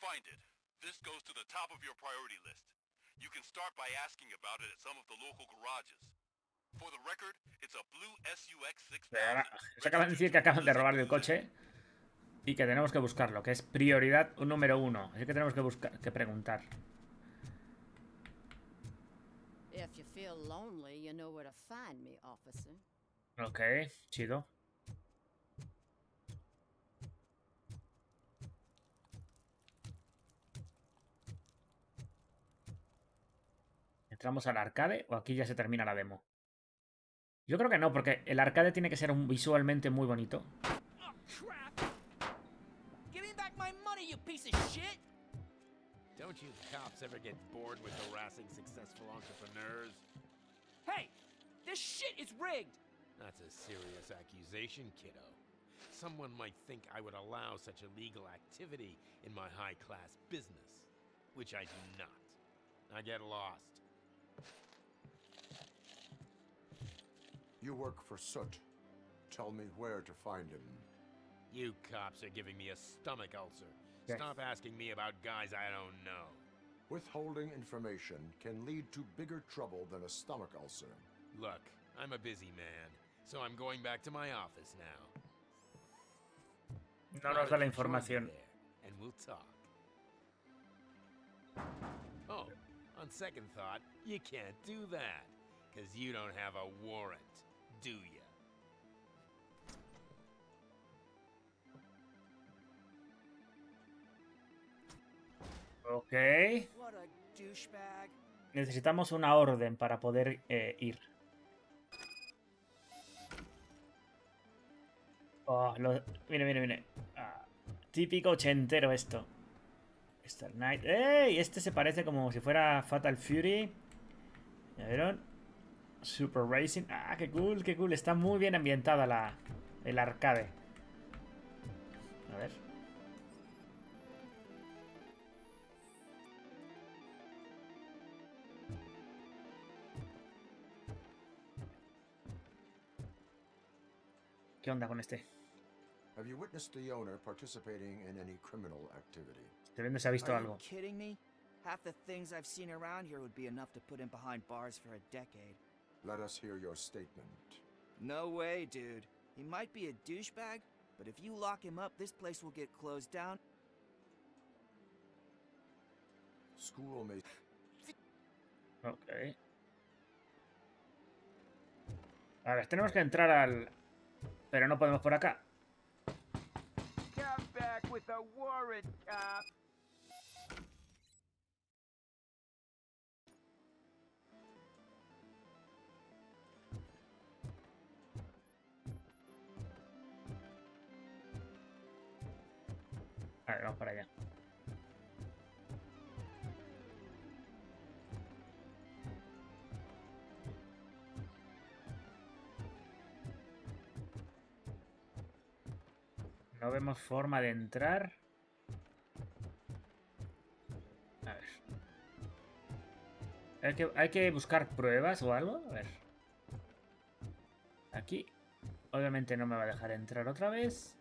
Find it. This goes to the top of your priority list. You can start by asking about it at some of the local garages. For the record, it's a blue SUX 6000. Pero ahora, se acaban de decir que acaban de robar el coche y que tenemos que buscarlo, que es prioridad número uno. Así que tenemos que buscar, que preguntar. If you feel lonely, you know where to find me, officer. Ok, chido. ¿Entramos al arcade o aquí ya se termina la demo? Yo creo que no, porque el arcade tiene que ser un- visualmente muy bonito. Shit! Don't you cops ever get bored with harassing successful entrepreneurs? Hey, this shit is rigged! That's a serious accusation, kiddo. Someone might think I would allow such illegal activity in my high-class business, which I do not. I get lost. You work for Soot. Tell me where to find him. You cops are giving me a stomach ulcer. Yes. Stop asking me about guys I don't know. Withholding information can lead to bigger trouble than a stomach ulcer. Look, I'm a busy man, so I'm going back to my office now. No nos da la información. And we'll talk. Oh, on second thought, you can't do that. Because you don't have a warrant, do? Ok. Necesitamos una orden para poder eh, ir. Oh, lo- mire, mire, mire. Ah, típico ochentero esto. Star Knight. ¡Ey! Este se parece como si fuera Fatal Fury. ¿Ya vieron? Super Racing. Ah, qué cool, qué cool. Está muy bien ambientada la, el arcade. A ver. ¿Qué onda con este? Have you witnessed the owner participating in any criminal activity? Vende se ha visto algo. you kidding me? Half the things I've seen around here would be enough to put him behind bars for a decade. Let us hear your statement. No way, dude. He might be a douchebag, but if you lock him up, this place will get closed down. Schoolmate. Ok. A ver, tenemos que entrar al... Pero no podemos por acá. Come back with a warrant, cop. A vamos para allá. No vemos forma de entrar. A ver. Hay que, hay que buscar pruebas o algo. A ver. Aquí. Obviamente no me va a dejar entrar otra vez.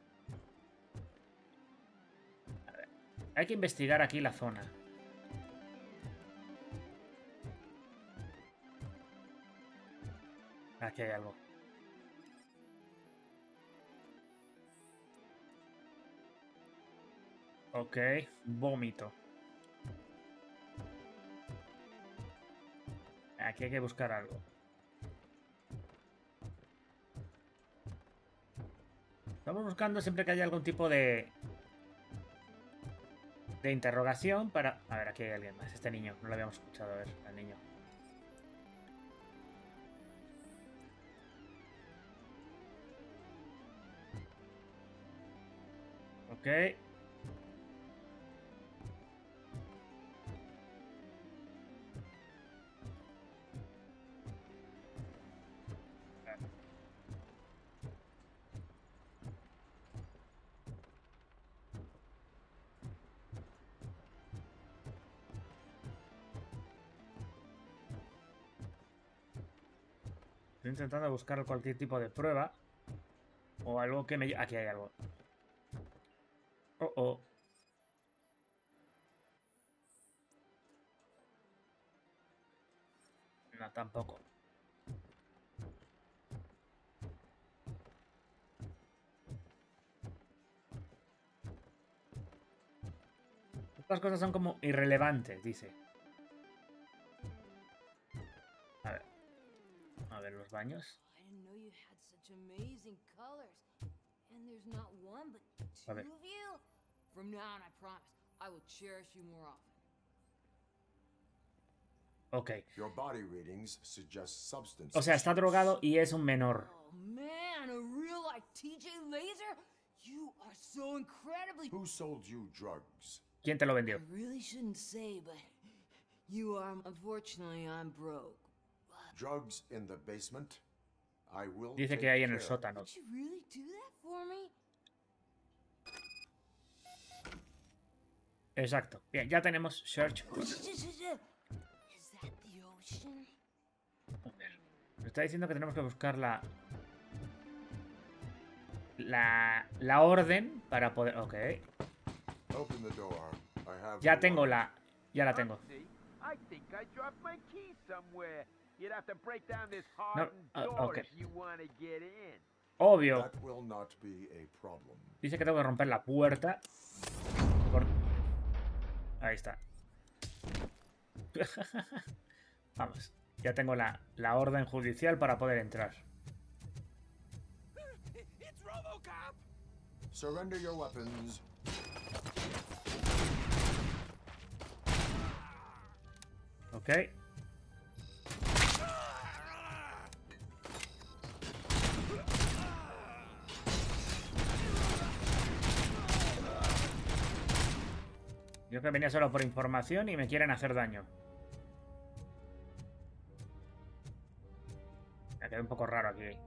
Hay que investigar aquí la zona. Aquí hay algo. Ok, vómito. Aquí hay que buscar algo. Estamos buscando siempre que haya algún tipo de... De interrogación para... A ver, aquí hay alguien más. Este niño, no lo habíamos escuchado. A ver, al niño. Ok. Estoy intentando buscar cualquier tipo de prueba. O algo que me... Aquí hay algo. Oh, oh. No, tampoco. Estas cosas son como irrelevantes, dice. Will cherish you more often. Ok. Your body readings suggest substance. O sea, está drogado y es un menor. Oh man, a real like TJ Laser? You are so incredibly. Who sold you drugs? ¿Quién te lo vendió? Dice que hay en el sótano. Exacto. Bien, ya tenemos search. Me está diciendo que tenemos que buscar la... la, la orden para poder... Ok. Open the door. I have Ya tengo la... Ya la tengo. You'd have to break down this No, uh, door okay. if you want to get in. Obvio. That will not be a problem. Dice que tengo que romper la puerta. Por- Ahí está. Vamos. Ya tengo la, la orden judicial para poder entrar. Surrender your weapons. Ok. Yo que venía solo por información y me quieren hacer daño. Me quedé un poco raro aquí.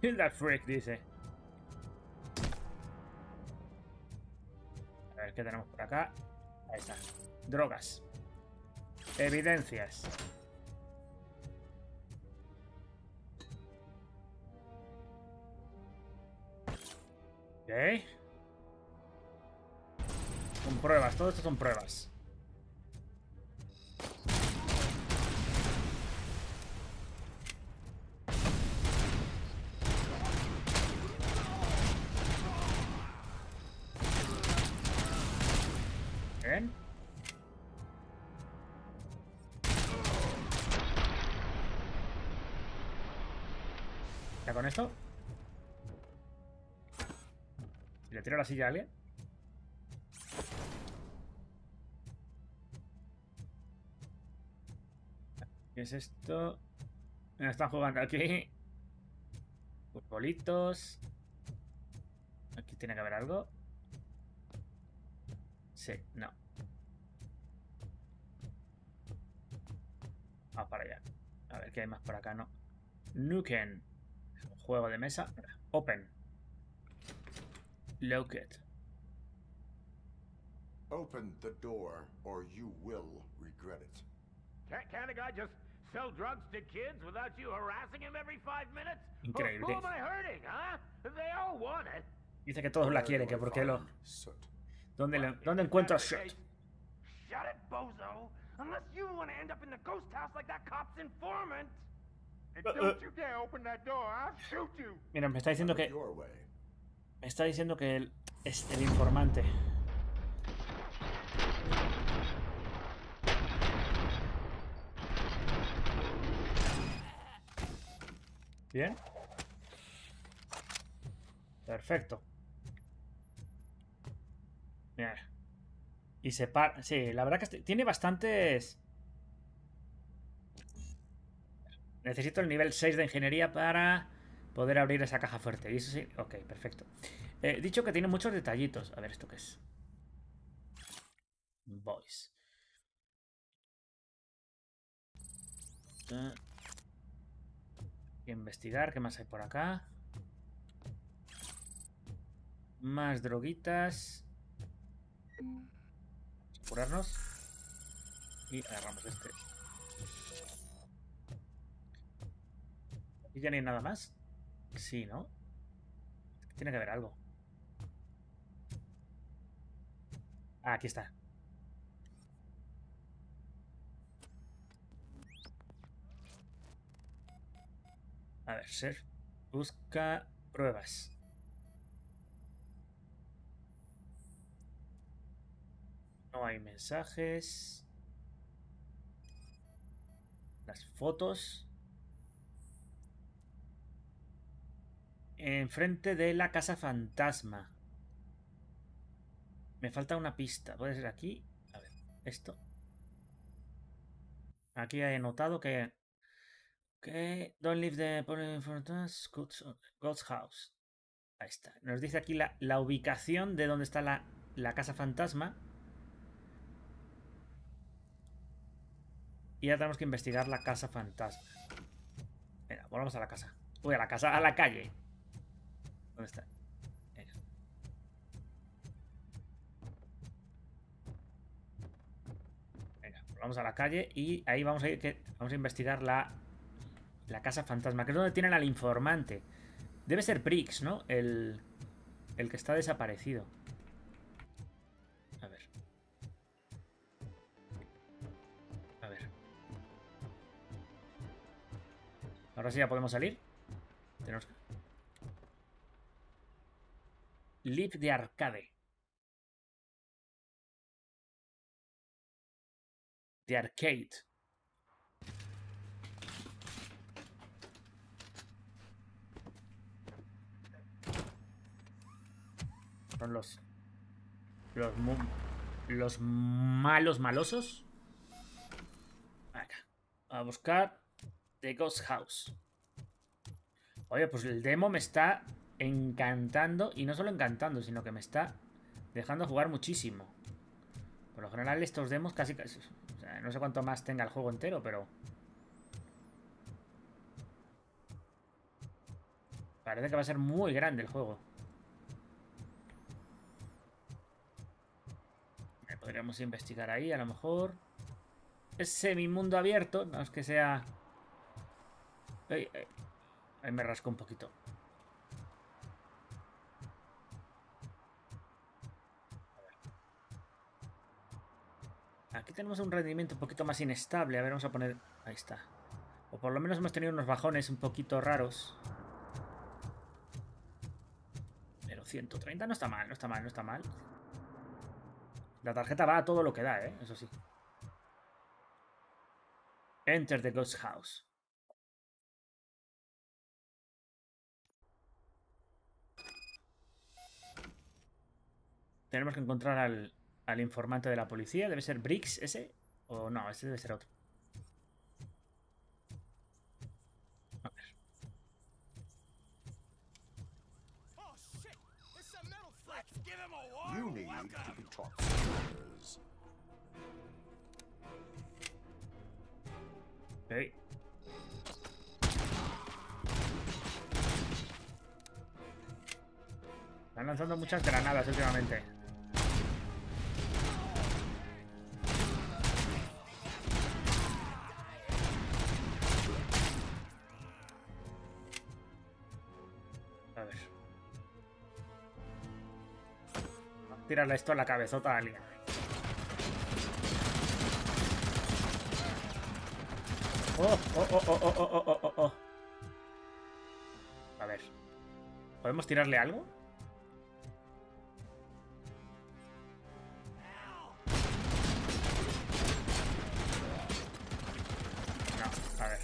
Kill that freak, dice. Ver qué tenemos por acá. Ahí. Drogas. Evidencias. Ok. Son pruebas, todo esto son pruebas. La silla a alguien? ¿Qué es esto? Me están jugando aquí. Futbolitos. Aquí tiene que haber algo. Sí, no. Ah, para allá. A ver qué hay más por acá, ¿no? Nuken. Juego de mesa. Open. Locked. Open the door, or you will regret it. Can't, can't a guy just sell drugs to kids without you harassing him every five minutes? Who- Increíble. Who, am I hurting, huh? They all want it. Dice que todos la quieren, que porque lo... ¿Dónde, le- ¿Dónde encuentro a Shot? Shut it, bozo. Unless you want to end up in the ghost house like that cop's informant. And Uh, don't uh. you dare open that door. I'll shoot you. Mira, me está diciendo que... Me está diciendo que él es el informante. Bien. Perfecto. Mira. Y se para... Sí, la verdad que tiene bastantes... Necesito el nivel 6 de ingeniería para poder abrir esa caja fuerte. Y eso sí, ok, perfecto. Eh, dicho que tiene muchos detallitos. A ver, ¿esto qué es? Voice. Ah. Investigar, ¿qué más hay por acá? Más droguitas. Curarnos. Y agarramos este. ¿Y ya hay nada más? Sí, ¿no? Tiene que haber algo. Ah, aquí está. A ver, ser. Busca pruebas. No hay mensajes. Las fotos. Enfrente de la casa fantasma. Me falta una pista. ¿Puede ser aquí? A ver, esto. Aquí he notado que... Que... Don't leave the... God's, house. Ahí está. Nos dice aquí la, la ubicación de dónde está la, la casa fantasma. Y ahora tenemos que investigar la casa fantasma. volvamos a la casa. Uy, a la casa, a la calle. ¿Dónde está? Venga. Venga, vamos a la calle y ahí vamos a ir que vamos a investigar la la casa fantasma, que es donde tienen al informante. Debe ser Briggs, ¿no? El el que está desaparecido. A ver. A ver. Ahora sí ya podemos salir. Tenemos que... Live de arcade. De arcade. Son los... Los, los malos malosos. Acá. A buscar The Ghost House. Oye, pues el demo me está encantando. Y no solo encantando, sino que me está dejando jugar muchísimo. Por lo general estos demos casi... casi no sé cuánto más tenga el juego entero, pero... Parece que va a ser muy grande el juego. Eh, Podríamos investigar ahí, a lo mejor. Es semi-mundo abierto, no es que sea... Ay. Ahí me rasco un poquito. Aquí tenemos un rendimiento un poquito más inestable. A ver, vamos a poner... Ahí está. O por lo menos hemos tenido unos bajones un poquito raros. Pero 130 no está mal, no está mal, no está mal. La tarjeta va a todo lo que da, ¿eh? Eso sí. Enter the Ghost House. Tenemos que encontrar al, al informante de la policía. ¿Debe ser Briggs ese? O no, ese debe ser otro. A ver. Están lanzando muchas granadas últimamente. Tirarle esto a la cabezota a alguien. Oh, oh, oh, oh, oh, oh, oh, oh, oh. A ver. ¿Podemos tirarle algo? No, a ver.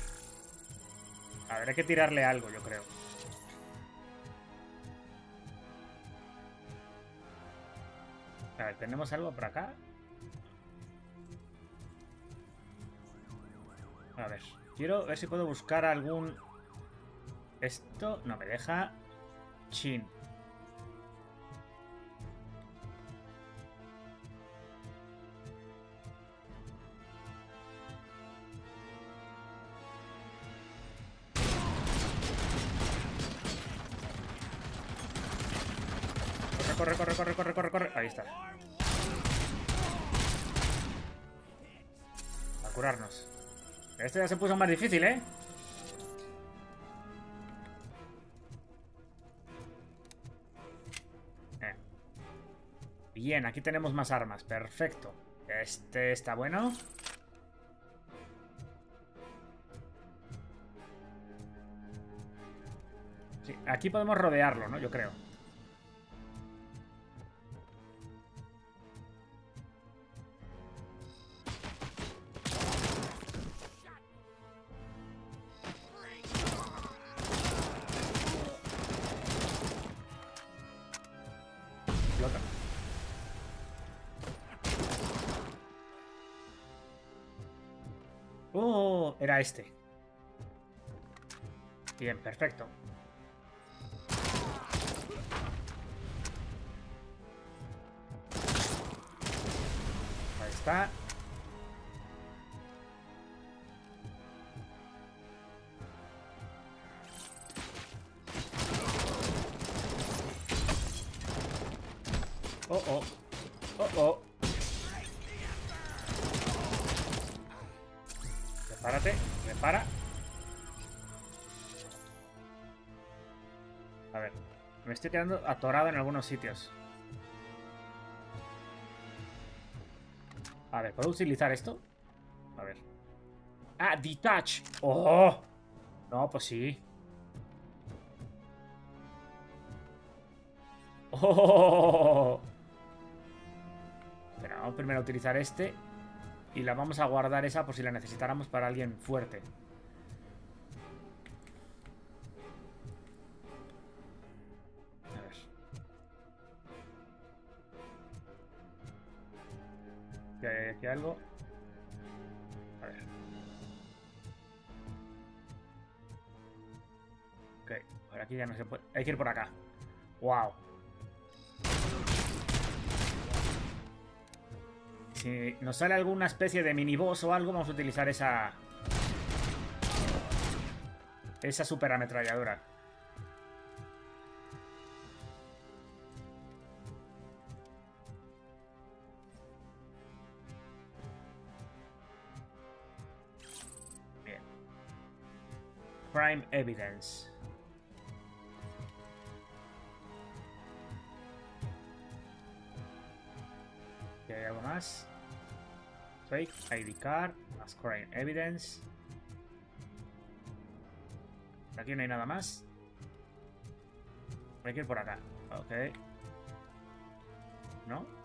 A ver, hay que tirarle algo, yo creo. ¿Tenemos algo por acá? A ver, quiero ver si puedo buscar algún... Esto no me deja... Chin. Este ya se puso más difícil, ¿eh? Eh. Bien, aquí tenemos más armas. Perfecto. Este está bueno. Sí, aquí podemos rodearlo, ¿no? Yo creo. Este. Bien, perfecto. Estoy quedando atorado en algunos sitios. A ver, ¿puedo utilizar esto? A ver. Ah, detach. ¡Oh! No, pues sí. ¡Oh! Pero vamos primero a utilizar este. Y la vamos a guardar esa por si la necesitáramos para alguien fuerte. ¿Qué hay algo? A ver. Ok, por aquí ya no se puede. Hay que ir por acá. Wow. Si nos sale alguna especie de mini boss o algo, vamos a utilizar esa... Esa super ametralladora. Prime Evidence. ¿Y hay algo más? Fake, ID card, más crime evidence. Aquí no hay nada más. Hay que ir por acá. Ok. ¿No?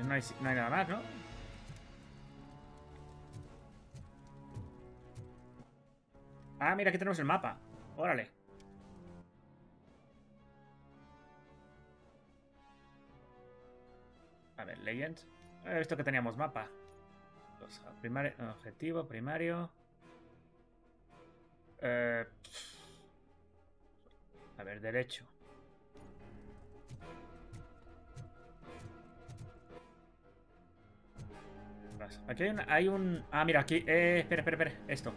Pues no hay, nada más, ¿no? Ah, mira, aquí tenemos el mapa. Órale. A ver, Legend. He visto que teníamos mapa. Objetivo, primario. Eh, a ver, derecho. Aquí hay un, hay un... Ah, mira, aquí... Eh, espera, espera, espera. Esto.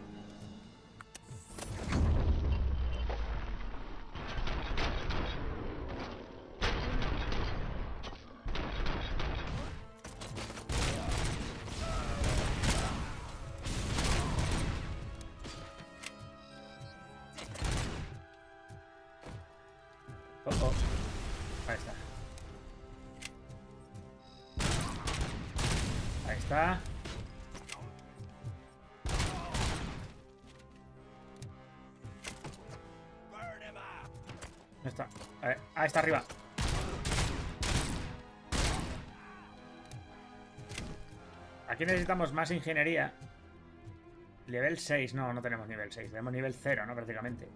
Oh, oh. Está. ¿Dónde está? Ahí, ahí está arriba. Aquí necesitamos más ingeniería. Nivel 6, no, no tenemos nivel 6, tenemos nivel 0, ¿no? Prácticamente.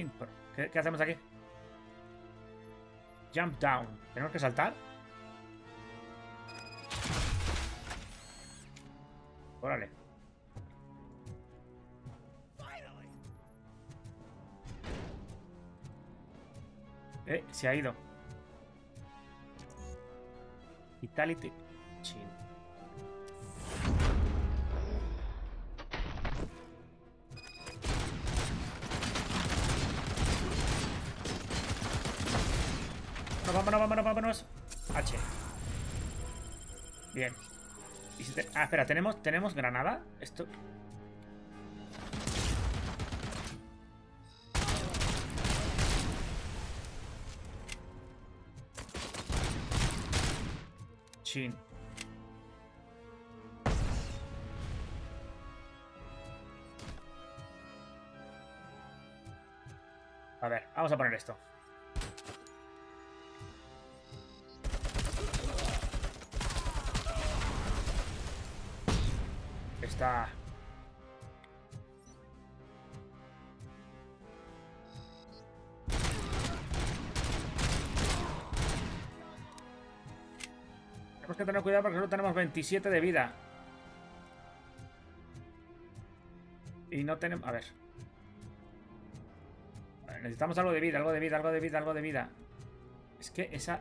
Bien, por- ¿Qué, qué hacemos aquí? Jump down. ¿Tenemos que saltar? Órale. Eh, se ha ido. Vitality. Ah, espera, ¿tenemos, ¿tenemos granada? Esto... Chin. A ver, vamos a poner esto. Cuidado porque solo tenemos 27 de vida. Y no tenemos... A ver, Necesitamos algo de vida, algo de vida, algo de vida, algo de vida. Es que esa...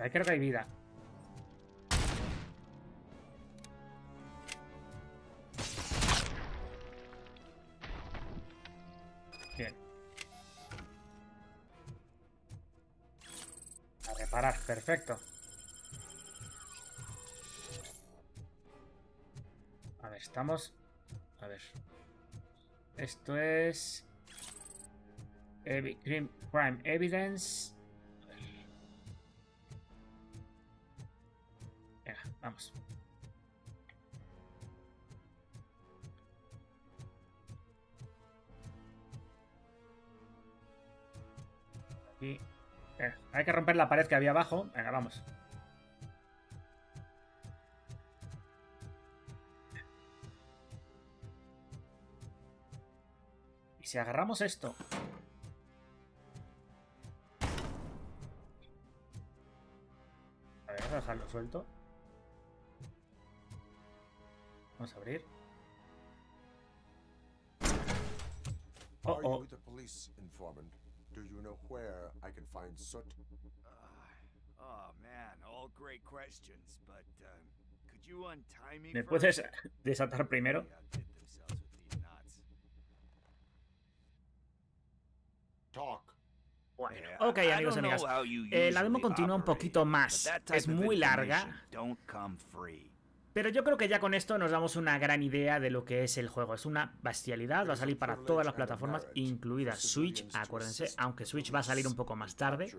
Ahí creo que hay vida. Bien. A reparar, perfecto. A ver, estamos... A ver. Esto es... Evi- Crime, crime Evidence. Hay que romper la pared que había abajo. Venga, vamos. Y si agarramos esto. A ver, vamos a dejarlo suelto. Vamos a abrir. Oh, oh. Do you know where I can find Soot? Oh man, all great questions, but um, could you untie me puedes desatar primero? Talk. Ok, amigos y don't amigas. Eh, la demo continúa un poquito más. Es muy larga. Pero yo creo que ya con esto nos damos una gran idea de lo que es el juego. Es una bestialidad, va a salir para todas las plataformas, incluida Switch, acuérdense, aunque Switch va a salir un poco más tarde.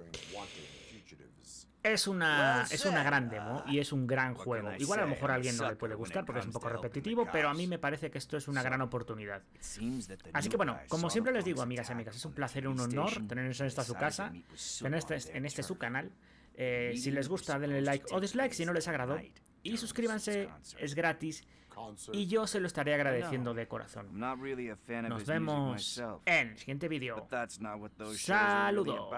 Es una, es una gran demo y es un gran juego. Igual a lo mejor a alguien no le puede gustar porque es un poco repetitivo, pero a mí me parece que esto es una gran oportunidad. Así que bueno, como siempre les digo, amigas y amigas, es un placer y un honor teneros en esta su casa, en este, en este su canal. Eh, si les gusta, denle like o dislike si no les agradó. Y suscríbanse, es gratis. Y yo se lo estaré agradeciendo de corazón. Nos vemos en el siguiente vídeo. Saludos.